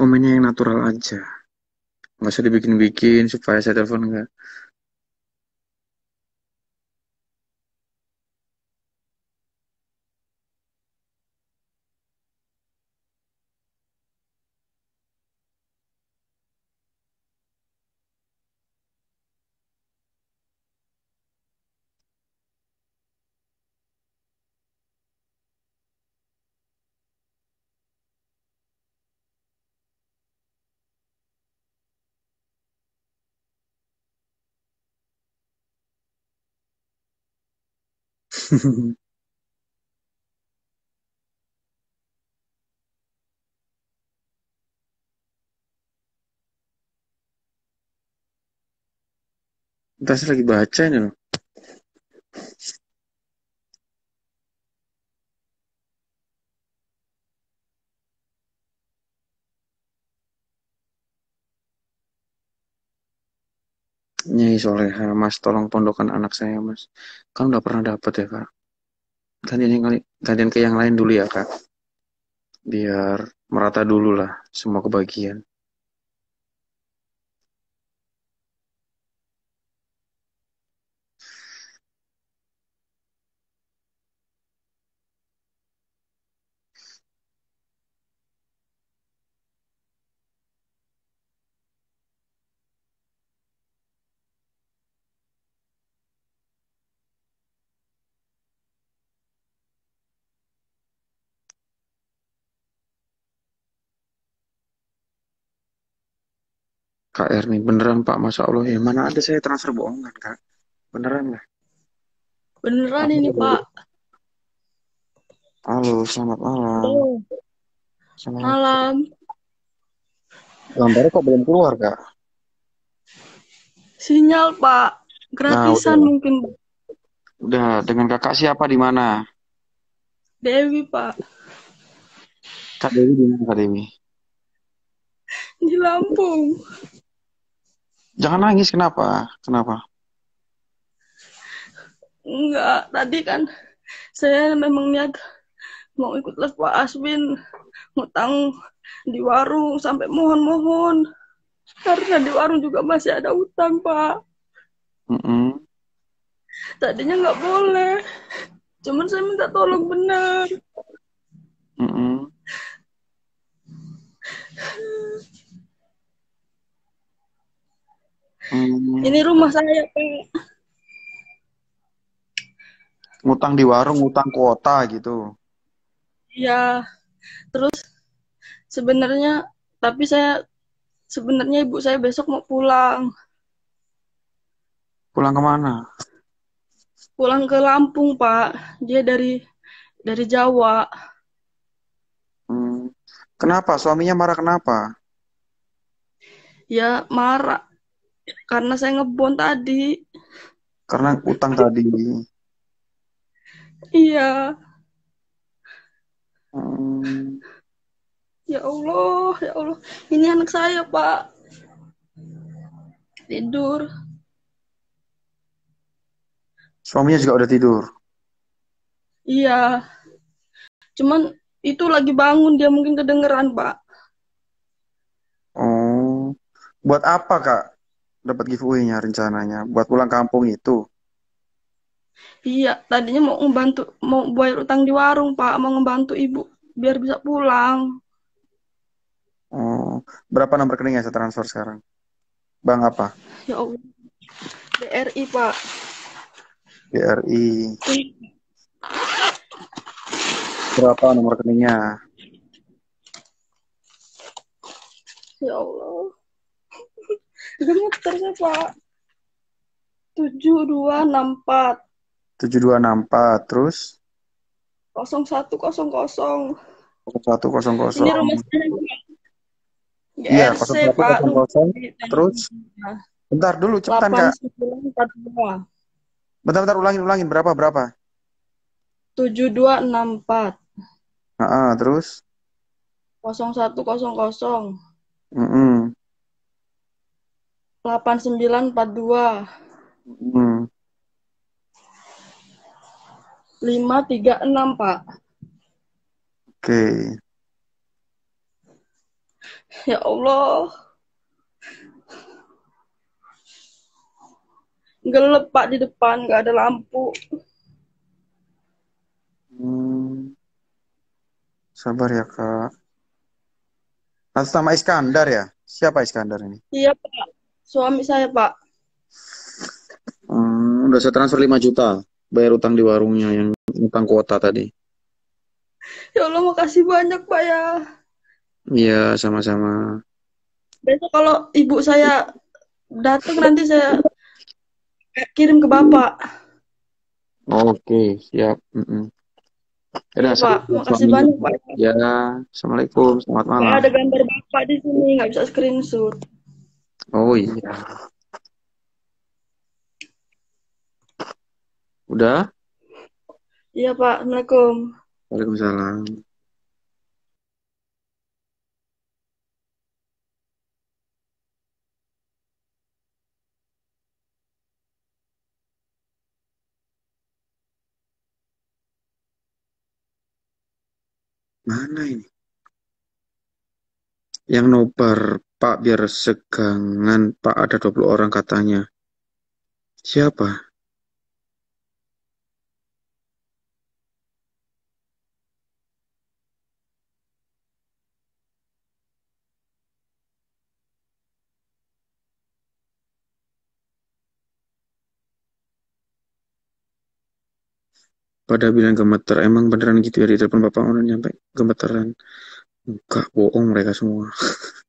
Komennya yang natural aja. Nggak usah dibikin-bikin supaya saya telepon nggak. Entah saya lagi baca ini loh. Soleha, Mas, tolong pondokkan anak saya, Mas. Kan udah pernah dapet ya, Kak. Gantian yang gantian ke yang lain dulu ya, Kak. Biar merata dulu lah semua kebagian. Kak Erni, beneran Pak, Masya Allah. Ya mana ada saya transfer bohongan, Kak. Beneran lah. Beneran ini, Pak. Halo, selamat malam. Halo. Selamat Malam. Gambarnya kok belum keluar, Kak? Sinyal, Pak. Gratisan udah. mungkin. Udah, dengan kakak siapa di mana? Dewi, Pak. Kak Dewi di mana, Kak Dewi? Di Lampung. Jangan nangis, kenapa? Kenapa? Enggak, tadi kan saya memang niat mau ikut les Pak Aswin ngutang di warung sampai mohon-mohon karena di warung juga masih ada utang Pak Mm-mm. tadinya nggak boleh cuman saya minta tolong benar Mm-mm. Hmm. ini rumah saya Pak Ngutang di warung, ngutang kuota gitu. ya terus sebenarnya tapi saya sebenarnya ibu saya besok mau pulang Pulang ke mana? pulang ke Lampung, Pak. Dia dari dari Jawa. Hmm. Kenapa? Suaminya marah kenapa? Ya marah karena saya ngebon tadi. Karena utang tadi. Iya. Hmm. Ya Allah, ya Allah. Ini anak saya, Pak. Tidur. Suaminya juga udah tidur. Iya. Cuman itu lagi bangun, dia mungkin kedengeran, Pak. Oh. Buat apa, Kak? Dapat giveaway-nya rencananya? Buat pulang kampung itu? Iya, tadinya mau ngebantu, mau bayar utang di warung, Pak. Mau ngebantu ibu biar bisa pulang. Oh. Berapa nomor rekeningnya saya transfer sekarang? Bang apa? Ya Allah. BRI, Pak. BRI. Berapa nomor rekeningnya? Ya Allah. Gemeter saya, Pak. 7264 7264 terus 0100. 0100. Ini rumah saya. Iya, GRC, Pak. 0100 terus bentar dulu cepetan Kak. 8942 Bentar bentar ulangin ulangin berapa berapa? 7264 Heeh, terus 0100 Mm-mm. 8942 Mm. 536, Pak. Oke. Ya Allah. Gelap, Pak, di depan. Nggak ada lampu. Hmm. Sabar ya, Kak. Atas nama Iskandar ya? Siapa Iskandar ini? Iya, Pak. Suami saya, Pak. Hmm, udah saya transfer 5 juta. Bayar utang di warungnya yang utang kuota tadi. Ya Allah, makasih banyak, Pak, ya. Iya, sama-sama. Besok kalau ibu saya datang nanti saya kirim ke Bapak. Oke, siap. Mm-mm. Yaudah, Pak, makasih banyak, Pak. Ya, assalamualaikum. Selamat malam. Nggak ada gambar Bapak di sini, nggak bisa screenshot. Oh iya. Udah? Iya, Pak. Assalamualaikum. Waalaikumsalam. Mana ini? Yang nobar, Pak, biar segangan, Pak, ada 20 orang katanya. Siapa? Pada bilang gemeter, emang beneran gitu ya di telepon Bapak udah nyampe gemeteran. Enggak, bohong mereka semua.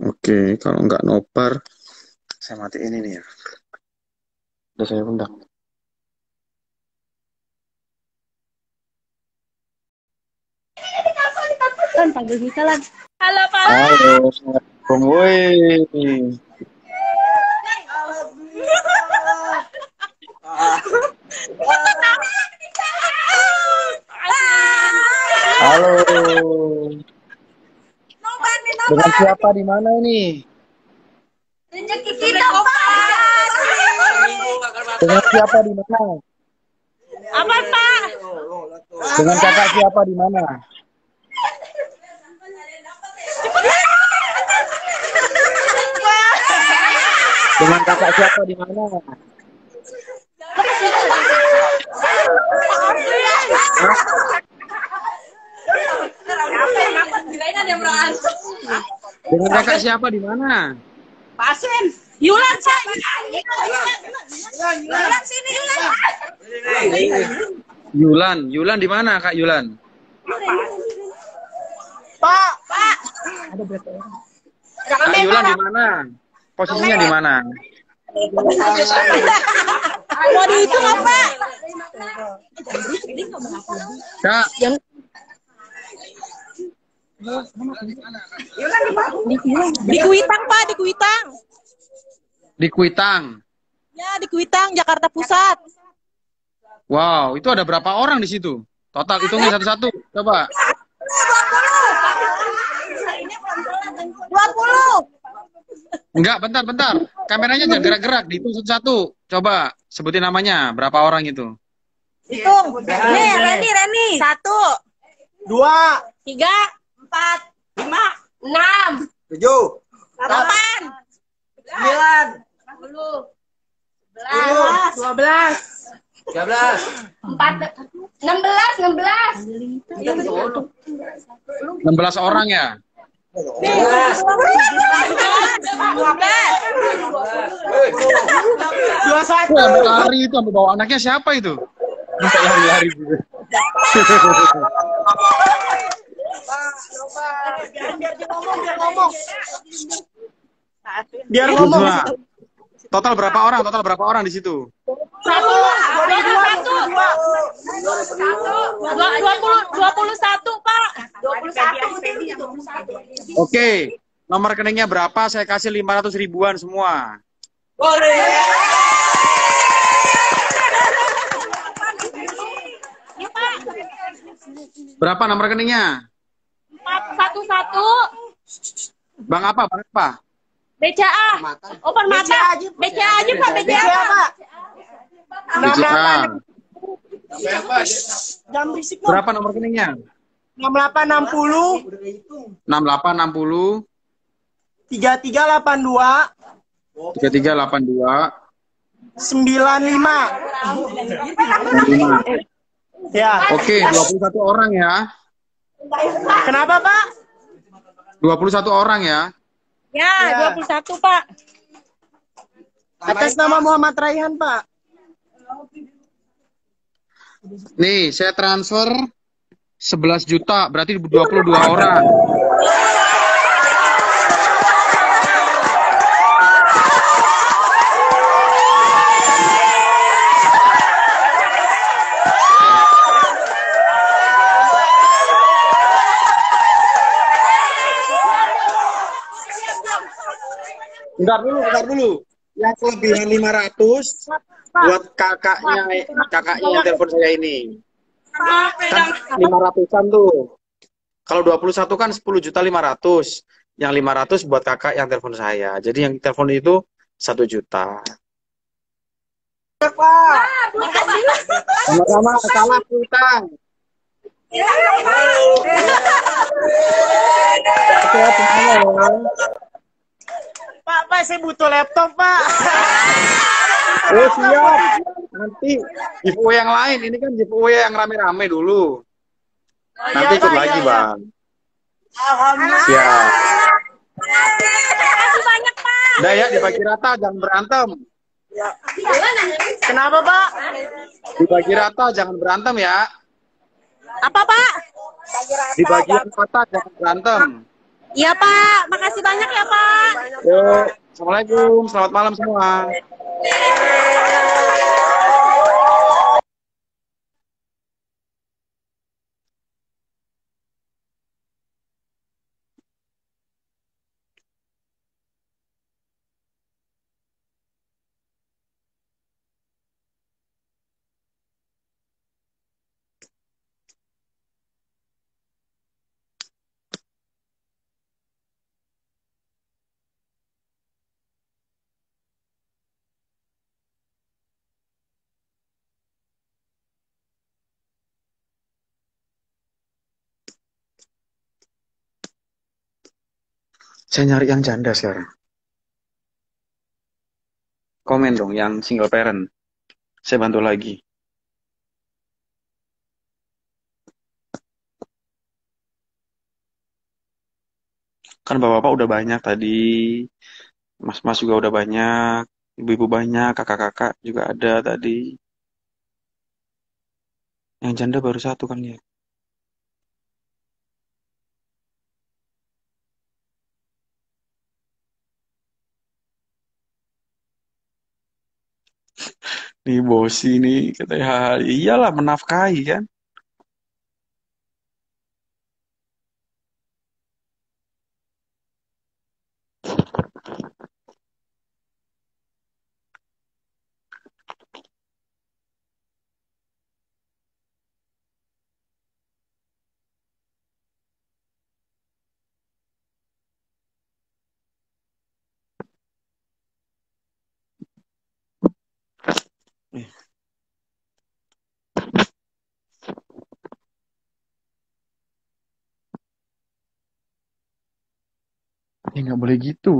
Oke, kalau nggak nobar, saya matiin ini ya. Udah saya undang. Kan panggil Misalan. Halo Pak. Halo, Assalamualaikum. Woi. Halo. Dengan siapa di mana ini? Rezeki kita, Pak. Dengan siapa di mana? Apa, Pak? Dengan kakak siapa di mana? Dengan kakak siapa di mana? Dengan kakak siapa di mana? Pasen. Yulan, Pak. Yulan, sini, Yulan. Yulan, Yulan di mana kak Yulan? Pak, Pak. Kak Yulan di mana? Posisinya di mana? Mau dihitung apa? Kak, Di Kuitang, Pak, di Kuitang. di Kuitang. Ya, di Kuitang, Jakarta Pusat. Wow, itu ada berapa orang di situ? Total hitungnya satu-satu. Coba. 20. Enggak, bentar, bentar. Kameranya jangan gerak-gerak, dihitung satu-satu. Coba sebutin namanya, berapa orang itu? Hitung. Nih, Reni, Reni. Satu. Dua, Tiga. Empat. Lima. Enam. tujuh, Delapan. sembilan, Sepuluh. Sebelas. Dua belas. tiga belas. Empat. Enam belas. Enam belas. 16 orang ya? Dua belas. Itu, sampai bawa anaknya siapa itu? Sampai lari-lari gitu. Biar dia ngomong, biar ngomong. Biar ngomong. Total berapa orang? Total berapa orang di situ? Satu. Dua puluh satu. Dua dua puluh dua puluh satu Pak. Dua puluh satu. Oke, nomor rekeningnya berapa? Saya kasih 500 ribuan semua. Berapa nomor rekeningnya? Empat satu satu. Bang apa? Bang apa? BCA. Open mata. BCA aja Pak. BCA Pak. BCA. Jam berisik Berapa nomor rekeningnya? 6860 6860 3382 3382 95 Ya. Oke, 21 orang ya. Kenapa, Pak? 21 orang ya. Ya, Ya. 21 Pak. Atas nama Muhammad Raihan, Pak. Nih, saya transfer 11 juta, berarti 22 orang. Bentar dulu, bentar dulu. Yang kelebihan 500 buat kakaknya kakaknya yang telepon saya ini. Kan 500-an tuh. Kalau 21 kan 10 juta 500. Yang 500 buat kakak yang telepon saya. Jadi yang telepon itu 1 juta. Sama-sama, salah utang. Sehat semua ya. Pak, Pak, saya butuh laptop, Pak. Oh siap. Nanti giveaway yang lain. Ini kan giveaway yang rame-rame dulu. Nanti ikut lagi, Bang. Alhamdulillah. Siap. Makasih banyak Pak. Udah ya, dibagi rata, jangan berantem. Kenapa, Pak? Dibagi rata, jangan berantem ya. Apa Pak? Di bagian rata, jangan berantem. Iya Pak. Makasih banyak ya Pak. Yuk, Assalamualaikum, selamat malam semua. Saya nyari yang janda sekarang. Komen dong yang single parent. Saya bantu lagi. Kan bapak-bapak udah banyak tadi. Mas-mas juga udah banyak. Ibu-ibu banyak. Kakak-kakak juga ada tadi. Yang janda baru satu kan ya. Nih bosi nih katanya iyalah menafkahi kan. Boleh gitu.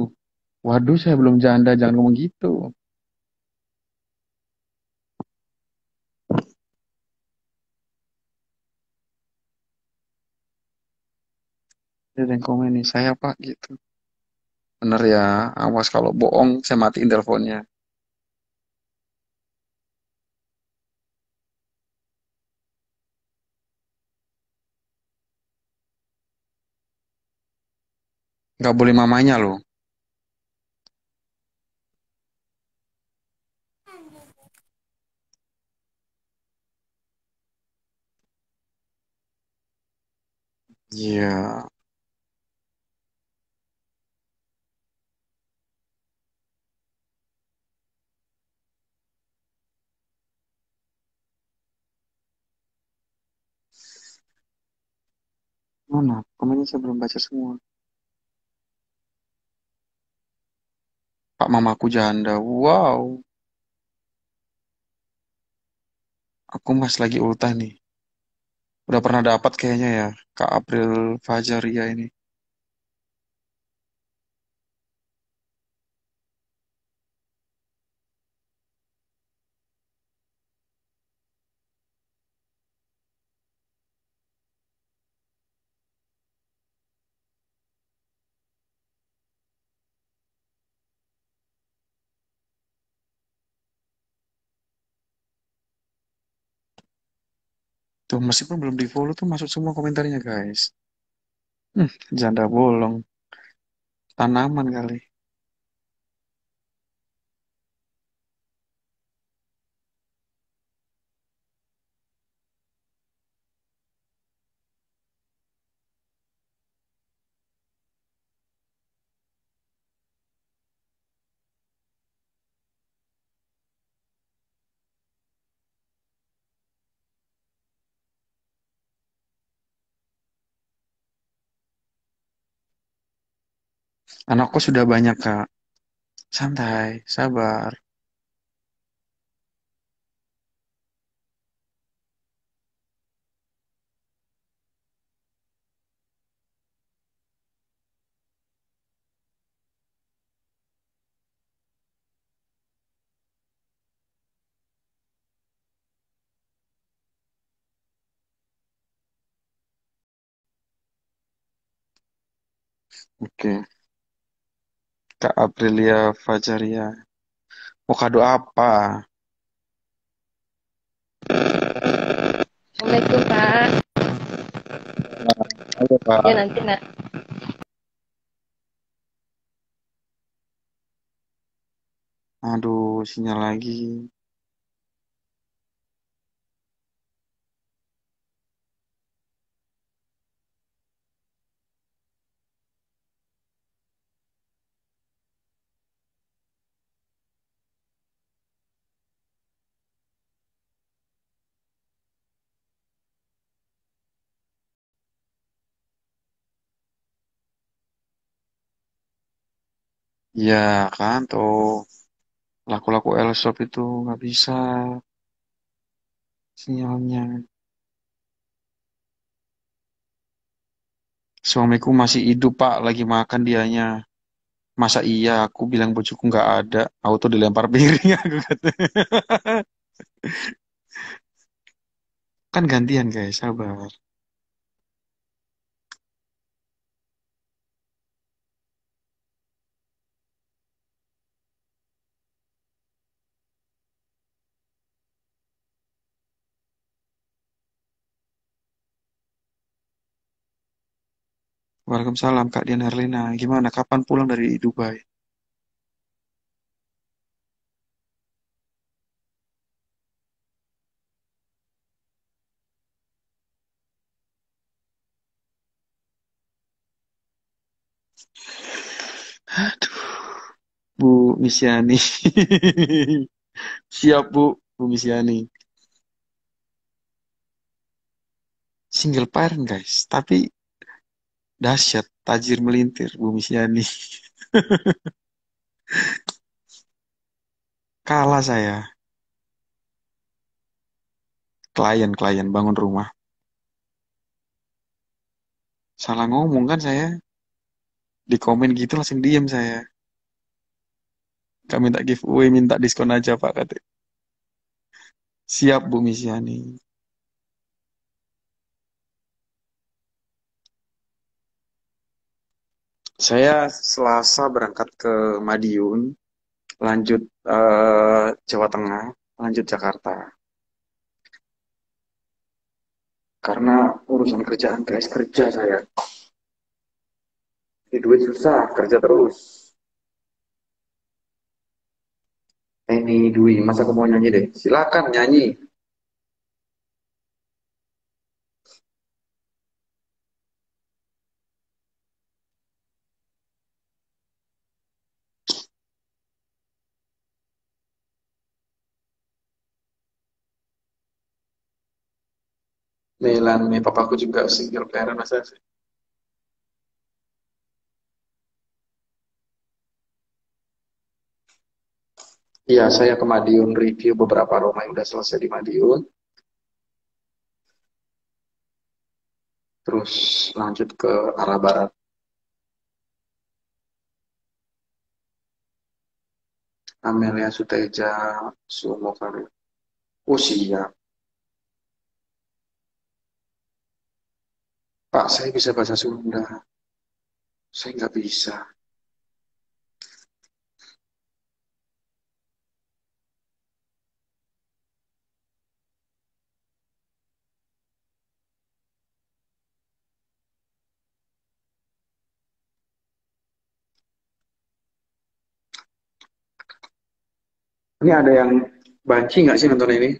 Waduh, saya belum janda, jangan ngomong gitu. Ada yang komen nih, saya pak gitu. Bener ya, awas kalau bohong, saya matiin teleponnya. Nggak boleh mamanya loh. Iya. Mana? Komennya saya belum baca semua. Pak mamaku janda. Wow. Aku mas lagi ultah nih. Udah pernah dapat kayaknya ya, Kak April Fajaria ini. Tuh, meskipun belum di follow tuh masuk semua komentarnya guys. Hmm, janda bolong. Tanaman kali. Anakku sudah banyak, Kak. Santai, sabar. Oke. Kak Aprilia Fajaria. Mau kado apa? Assalamualaikum Pak. Halo, Pak. Ya nanti nak. Aduh, sinyal lagi. Iya kan tuh laku-laku L-Shop itu nggak bisa sinyalnya. Suamiku masih hidup, Pak. Lagi makan dianya. Masa iya aku bilang bojoku nggak ada, auto dilempar piring aku kata. Kan gantian guys, sabar. Waalaikumsalam Kak Dian Herlina. Gimana? Kapan pulang dari Dubai? Bu Misyani. Siap Bu, Bu Misyani. Single parent guys, tapi dahsyat, tajir melintir Bu Misyani. Kalah saya. Klien-klien bangun rumah. Salah ngomong kan saya. Di komen gitu langsung diem saya. Gak minta giveaway, minta diskon aja Pak kata. Siap Bu Misyani. Saya Selasa berangkat ke Madiun, lanjut eh, Jawa Tengah, lanjut Jakarta. Karena urusan kerjaan guys, kerja saya. Ini duit susah, kerja terus. Ini Dwi, masa aku nyanyi deh? Silakan nyanyi. Melan, nih papaku juga single parent masa sih. Iya, saya ke Madiun review beberapa rumah yang udah selesai di Madiun. Terus lanjut ke arah barat. Amelia Suteja, Sumo Karir. Oh siap. Pak, saya bisa bahasa Sunda. Saya nggak bisa. Ini ada yang banci nggak sih nonton ini?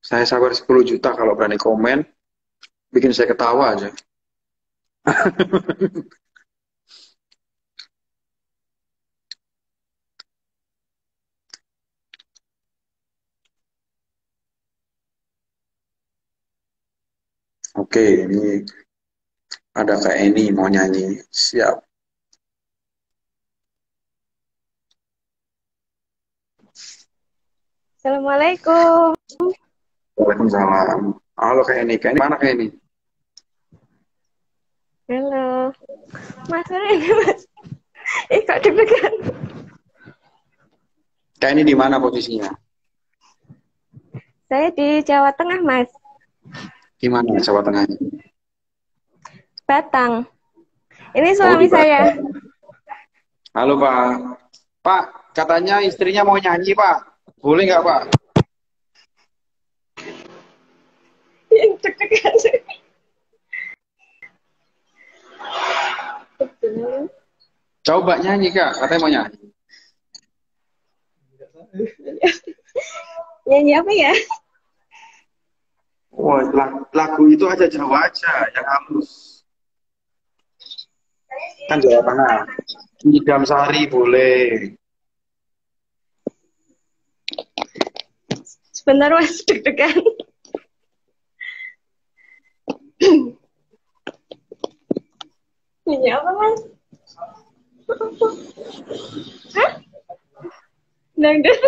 Saya sabar 10 juta kalau berani komen. Bikin saya ketawa aja. Oke, ini ada kayak ini mau nyanyi. Siap. Assalamualaikum. Waalaikumsalam. Halo kayak ini, kayak ini mana kayak ini? Halo. Mas, ini mas. Ih, kok deg-degan. Kayak ini di mana posisinya? Saya di Jawa Tengah, Mas. Di mana Jawa Tengahnya? Batang. Ini Oh, suami di saya. Halo Pak. Pak, katanya istrinya mau nyanyi Pak. Boleh nggak Pak? Yang deg-degan. Coba nyanyi Kak, katanya mau nyanyi. Nyanyi apa ya? Wah, lag- lagu itu aja Jawa aja, yang halus. Kan Jawa Tengah. Idam Sari boleh. Sebentar, Mas. Deg-degan. Nyanyi apa, Mas? Hah? Dangdut.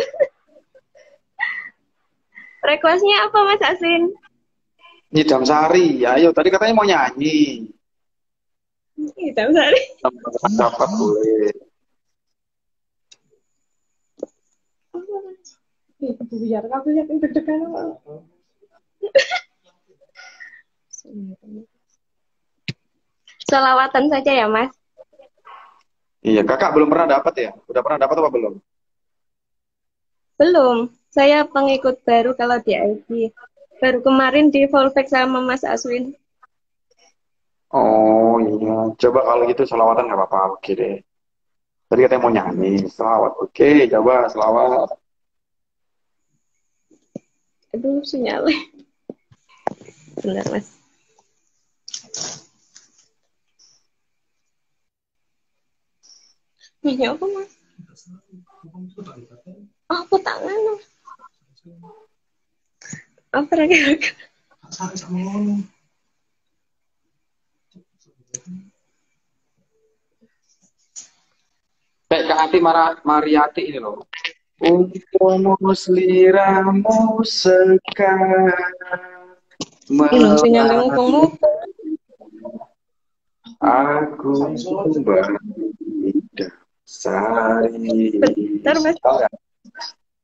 Requestnya apa, Mas Asin? Idam Sari, ayo tadi katanya mau nyanyi. Itu sari. Dapat boleh. Biar aku lihat yang deg-degan Selawatan saja ya, Mas. Iya, kakak belum pernah dapat ya? Udah pernah dapat apa belum? Belum. Saya pengikut baru kalau di ID. Baru kemarin di fallback sama Mas Aswin. Oh iya, coba kalau gitu selawatan nggak apa-apa, oke deh. Tadi katanya mau nyanyi, selawat, oke, coba selawat. Aduh, sinyalnya. Bentar, Mas. Ini apa, Mas? Oh, apa tangan? Apa lagi? Kayak Kak Ati Mara, Mariati ini loh. Umpomu seliramu sekarang. Aku kembali sari. Bentar, Mas. Tahu nggak?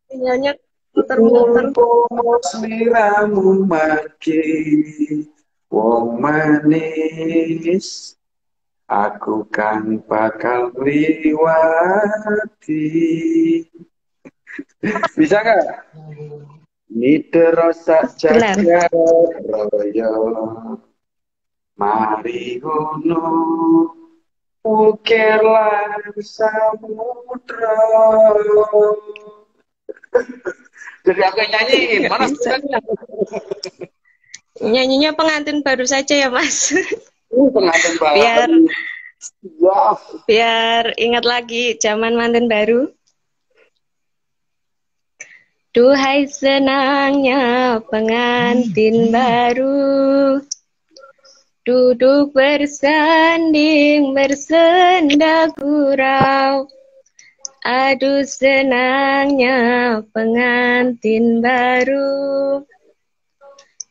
Sinyalnya muter-muter. Umpomu seliramu makin wong manis Aku kan bakal liwati. Bisa nggak? Niterosa Benar. jaga royo. Mari ngono. Ukirlah samudra. Jadi aku yang nyanyiin, mana suaranya? Nyanyinya pengantin baru saja ya, Mas. Uh, pengantin baru. Biar Ya. biar ingat lagi zaman mantan baru. Duhai senangnya pengantin baru Duduk bersanding bersenda gurau. Aduh senangnya pengantin baru.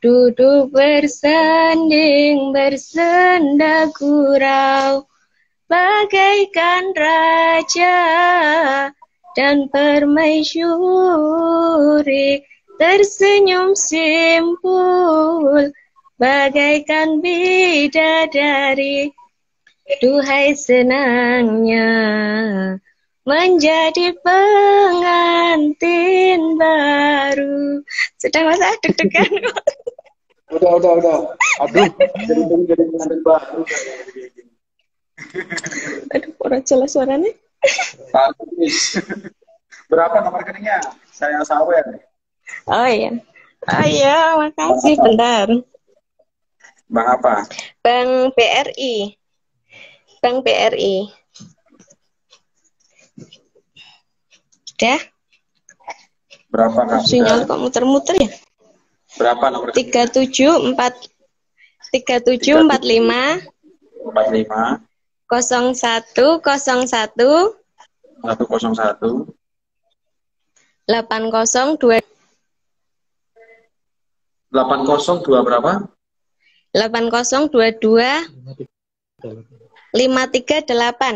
Duduk bersanding bersenda gurau. Bagaikan raja dan permaisuri. Tersenyum simpul bagaikan bidadari duhai senangnya menjadi pengantin baru sedang masa deg-degan kok. Udah, udah, udah. Aduh, jadi jadi pengantin baru. aduh kurang jelas suaranya Bagus. Berapa nomor rekeningnya? Saya sawer. oh iya oh iya makasih bentar Bang apa? Bank BRI Bank BRI udah? Berapa kak? sinyal kok muter-muter ya? Berapa nomor tiga tujuh empat tiga tujuh empat lima empat lima. Kosong satu kosong satu. Satu kosong satu delapan kosong dua delapan kosong dua berapa? Delapan kosong dua dua lima tiga delapan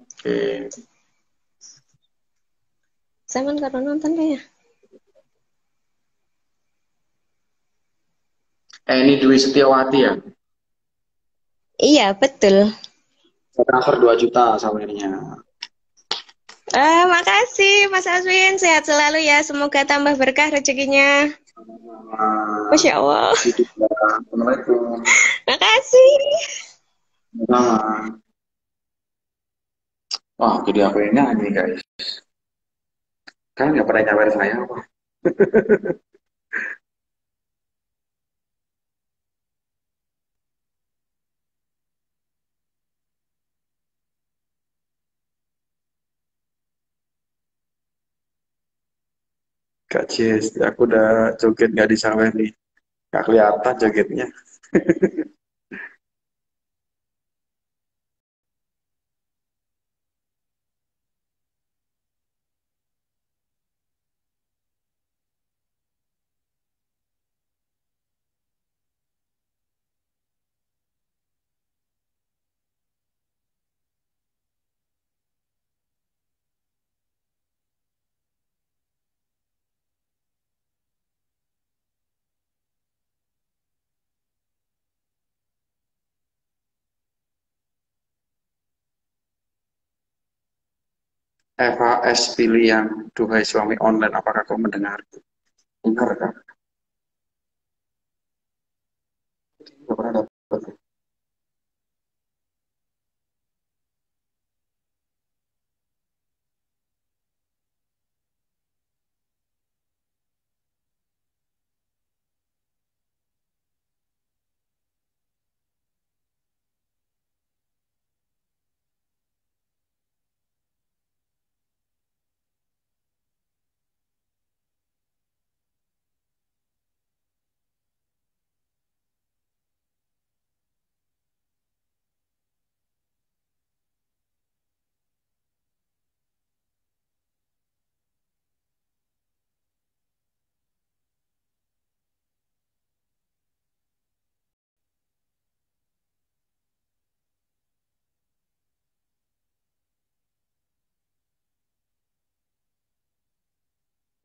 Oke. Zaman karo nonton ya Eh ini Dwi Setiawati ya? iya betul Saya transfer 2 juta sawernya. Ah, makasih Mas Aswin sehat selalu ya semoga tambah berkah rezekinya Masya Allah Assalamualaikum. makasih Sama. Wah, jadi aku yang nyanyi guys. Kan nggak pernah nyawer saya apa? Kak Cis, aku udah joget nggak disawer nih. Nggak kelihatan jogetnya. FHS pilih yang duhai suami online apakah kau mendengar? Dengar kan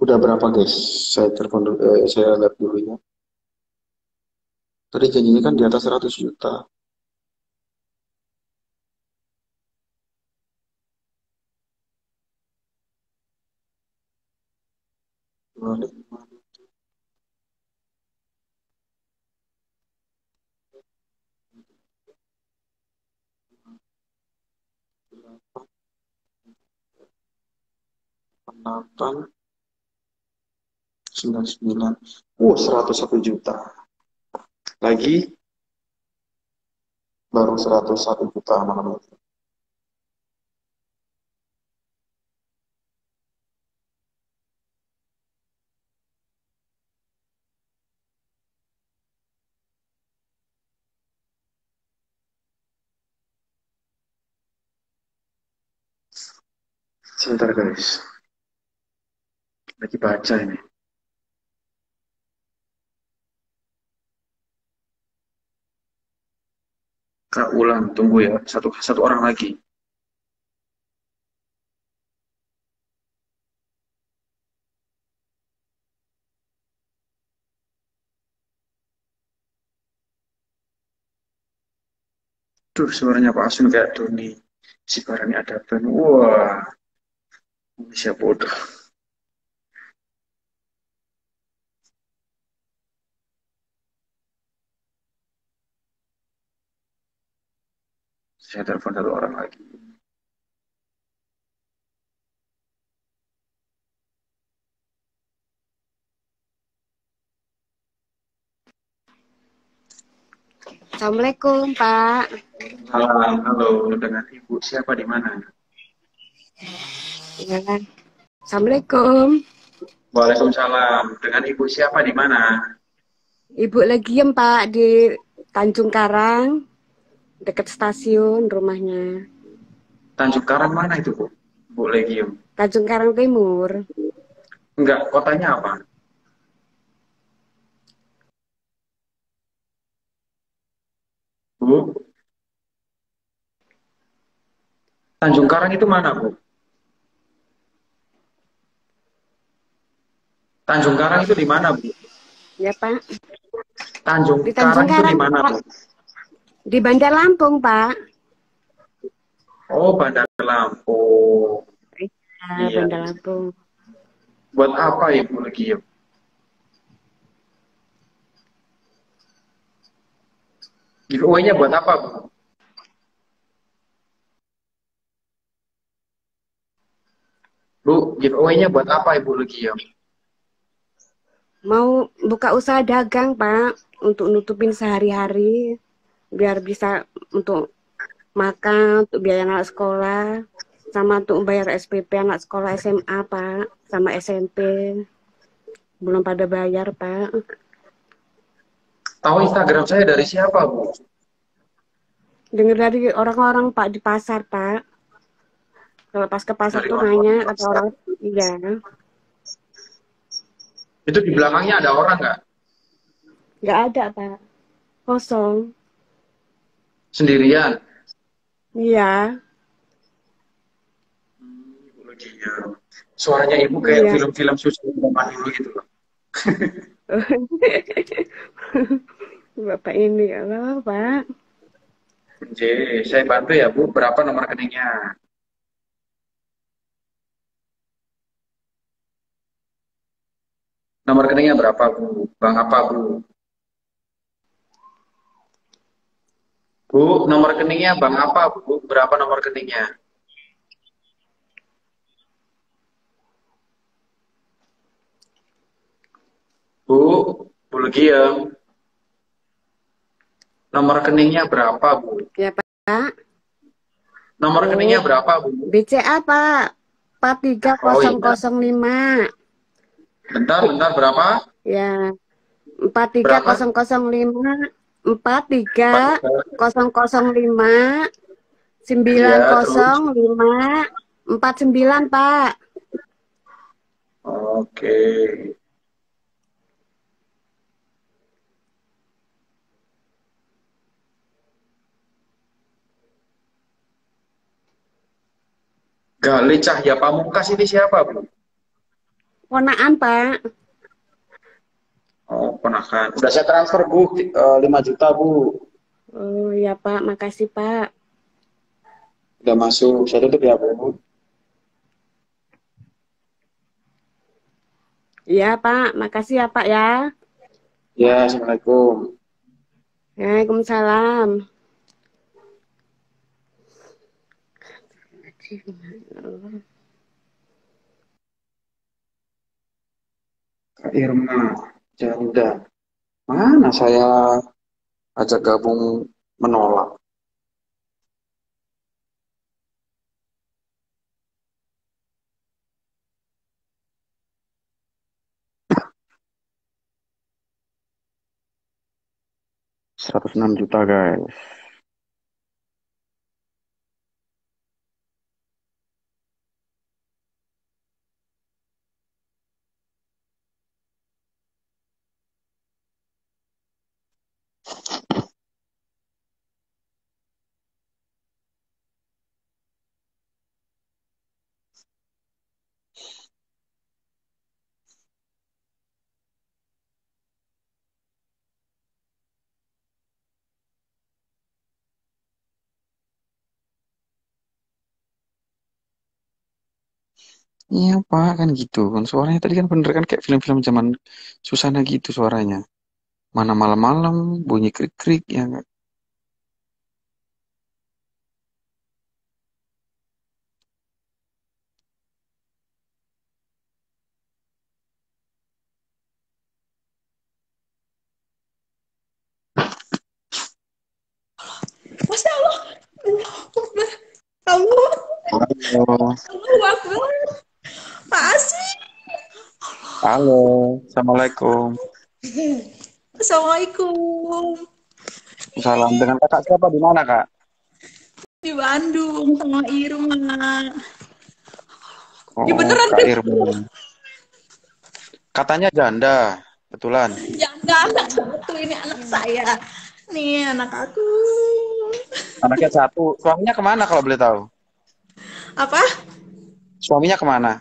Udah berapa guys? Saya telepon eh, saya lihat dulu ya. Tadi janjinya kan di atas 100 juta. Balik. delapan sembilan sembilan. Uh seratus satu juta. Lagi? Baru seratus satu juta malam itu sebentar guys. Lagi baca ini Kak ulang tunggu ya. Satu satu orang lagi. Tuh suaranya Pak Asun kayak Doni. Si Barani ada ban wah manusia bodoh saya telepon satu orang lagi Assalamualaikum, Pak. halo halo dengan ibu siapa di mana Ya. Assalamualaikum. Waalaikumsalam dengan ibu siapa di mana Ibu Legiem, Pak, di Tanjung Karang, dekat stasiun rumahnya. Tanjung Karang mana itu bu Bu Legium Tanjung Karang Timur. enggak kotanya apa Bu Tanjung Karang itu mana Bu Tanjung Karang itu di mana Bu Ya, Pak. Tanjung, Di Tanjung Karang itu di Karang, mana Pak. Bu Di Bandar Lampung, Pak. Oh Bandar Lampung Ya, Iya. Bandar Lampung. buat apa Ibu Legium giveaway-nya buat apa Bu Bu, giveaway-nya buat apa Ibu Legium? Mau buka usaha dagang, Pak, untuk nutupin sehari-hari, biar bisa untuk makan, untuk biaya anak sekolah, sama untuk bayar SPP anak sekolah SMA, Pak, sama SMP. Belum pada bayar, Pak. Tahu Instagram saya dari siapa, Bu? Dengar dari orang-orang, Pak, di pasar, Pak. Kalau pas ke pasar Dari tuh nanya, kata orang, iya. Itu di belakangnya ada orang nggak? Nggak ada, Pak. Kosong. Sendirian? Iya. iya. Suaranya ibu kayak iya. film-film susu bapak dulu gitu loh. bapak ini ya apa, Pak? J, saya bantu ya bu. Berapa nomor rekeningnya? Nomor rekeningnya berapa bu? Bank apa bu? Bu, nomor rekeningnya Bang apa, Bu? Berapa nomor rekeningnya? Bu, Bu Legiem. Nomor rekeningnya berapa, Bu? Ya, Pak. Nomor rekeningnya berapa, Bu? BCA, Pak. Oh, iya. 43005. Bentar, bentar, berapa? Ya. 43005 43005 905 49, Pak. Oke. Gali Cahya Pamungkas ini siapa, Bu? Ponaan, Pak. Oh, ponakan. Udah saya transfer, Bu. Eh, 5 juta, Bu. Oh, ya, Pak. Makasih, Pak. Udah masuk. Saya tutup ya, Bu. Iya, Pak. Makasih ya, Pak ya. Ya, Assalamualaikum. Waalaikumsalam. Kak Irma, Janda. Mana saya ajak gabung menolak? Seratus enam juta guys. Iya Pak, kan gitu kan suaranya tadi kan bener kan kayak film-film zaman Susana gitu suaranya. Mana malam-malam bunyi krik-krik ya nggak? Masya Allah. Allah. Halo, Allah Akbar. Pak Asih. halo, assalamualaikum. Assalamualaikum. Salam dengan kakak siapa di mana kak? Di Bandung sama Irma. Oh, Ya beneran Kak. Irma. Katanya janda, betulan. Janda anak satu ini anak saya. Nih anak aku. Anaknya satu. Suaminya ke mana kalau boleh tahu? Apa? Suaminya ke mana?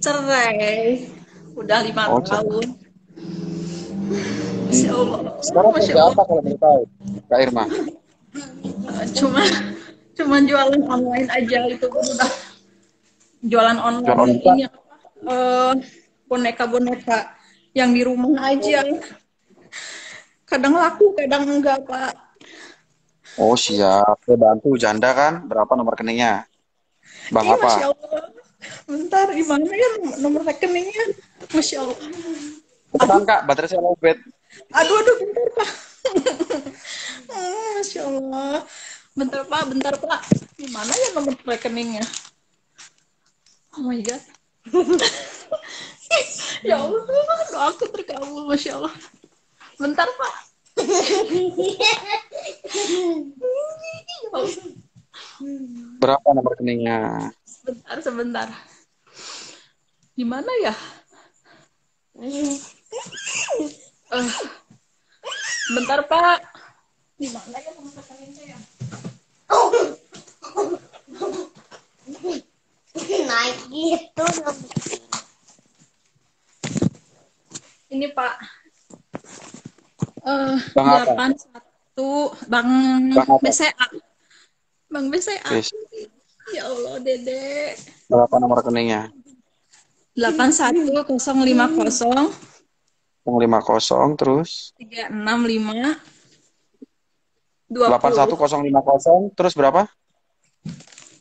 Cerai. Udah lima Oh, tahun. Masya Allah. Sekarang Masya Allah. apa kalau boleh tahu? Kak Irma. Cuma cuma jualan online aja itu pun udah jualan online Jualan apa? ini eh, boneka-boneka yang di rumah aja. Kadang laku, kadang enggak, Pak. Oh siap, saya bantu janda kan? Berapa nomor rekeningnya? Bang Ih, Masya apa? Allah. Bentar, gimana ya nomor rekeningnya? Masya Allah. Cepetan kak, baterai saya lowbat. Aduh, aduh, bentar, Pak. Hmm, Masya Allah. Bentar, Pak, bentar, Pak. Gimana ya nomor rekeningnya? Oh my God. ya Allah, doaku terkabul, Masya Allah. Bentar, Pak. Berapa nomor rekeningnya? Sebentar, sebentar. Gimana ya? Eh, bentar, Pak. Gimana ya nomor rekeningnya ya? Naik gitu. Ini Pak. Eh, delapan satu Bang? BCA. Bang BCA. Yes. Ya Allah, Dede. Berapa nomor rekeningnya? delapan satu kosong lima kosong 050 terus tiga enam lima dua 81050 terus berapa?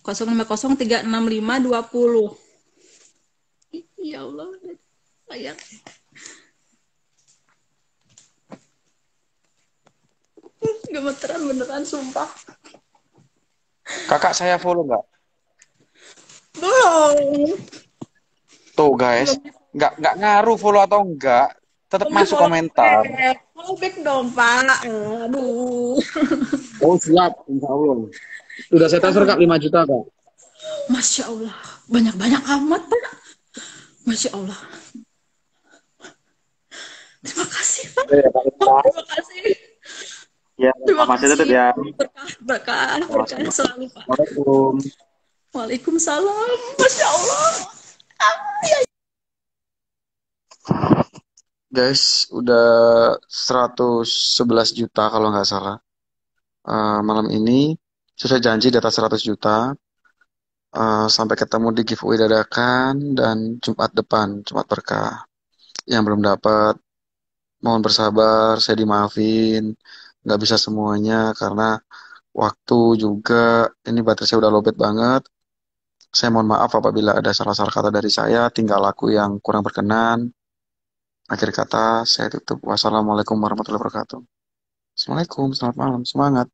kosong lima kosong tiga enam lima dua puluh ya Allah sayang gemeteran beneran sumpah Kakak saya follow nggak? Belum. Tuh guys, nggak nggak ngaruh follow atau enggak, tetap masuk komentar. follow back dong pak. Aduh. Oh siap, insya Allah. Sudah saya transfer kak 5 juta kak. masya Allah. Banyak banyak amat pak. Masya Allah. Terima kasih pak. Terima kasih. Ya, Terima masih tetap kasih. ya. berkah berkah. Selalu pak. Assalamualaikum. Waalaikumsalam masya Allah Guys, udah 111 juta kalau nggak salah. Eh, malam ini sudah janji di atas 100 juta. Eh, sampai ketemu di giveaway dadakan dan Jumat depan, Jumat berkah. Yang belum dapat, mohon bersabar, saya dimaafin. Nggak bisa semuanya karena waktu juga ini baterai saya udah lobet banget. Saya mohon maaf apabila ada salah-salah kata dari saya, tinggal laku yang kurang berkenan. Akhir kata, saya tutup. Wassalamualaikum warahmatullahi wabarakatuh. Assalamualaikum, selamat malam, semangat.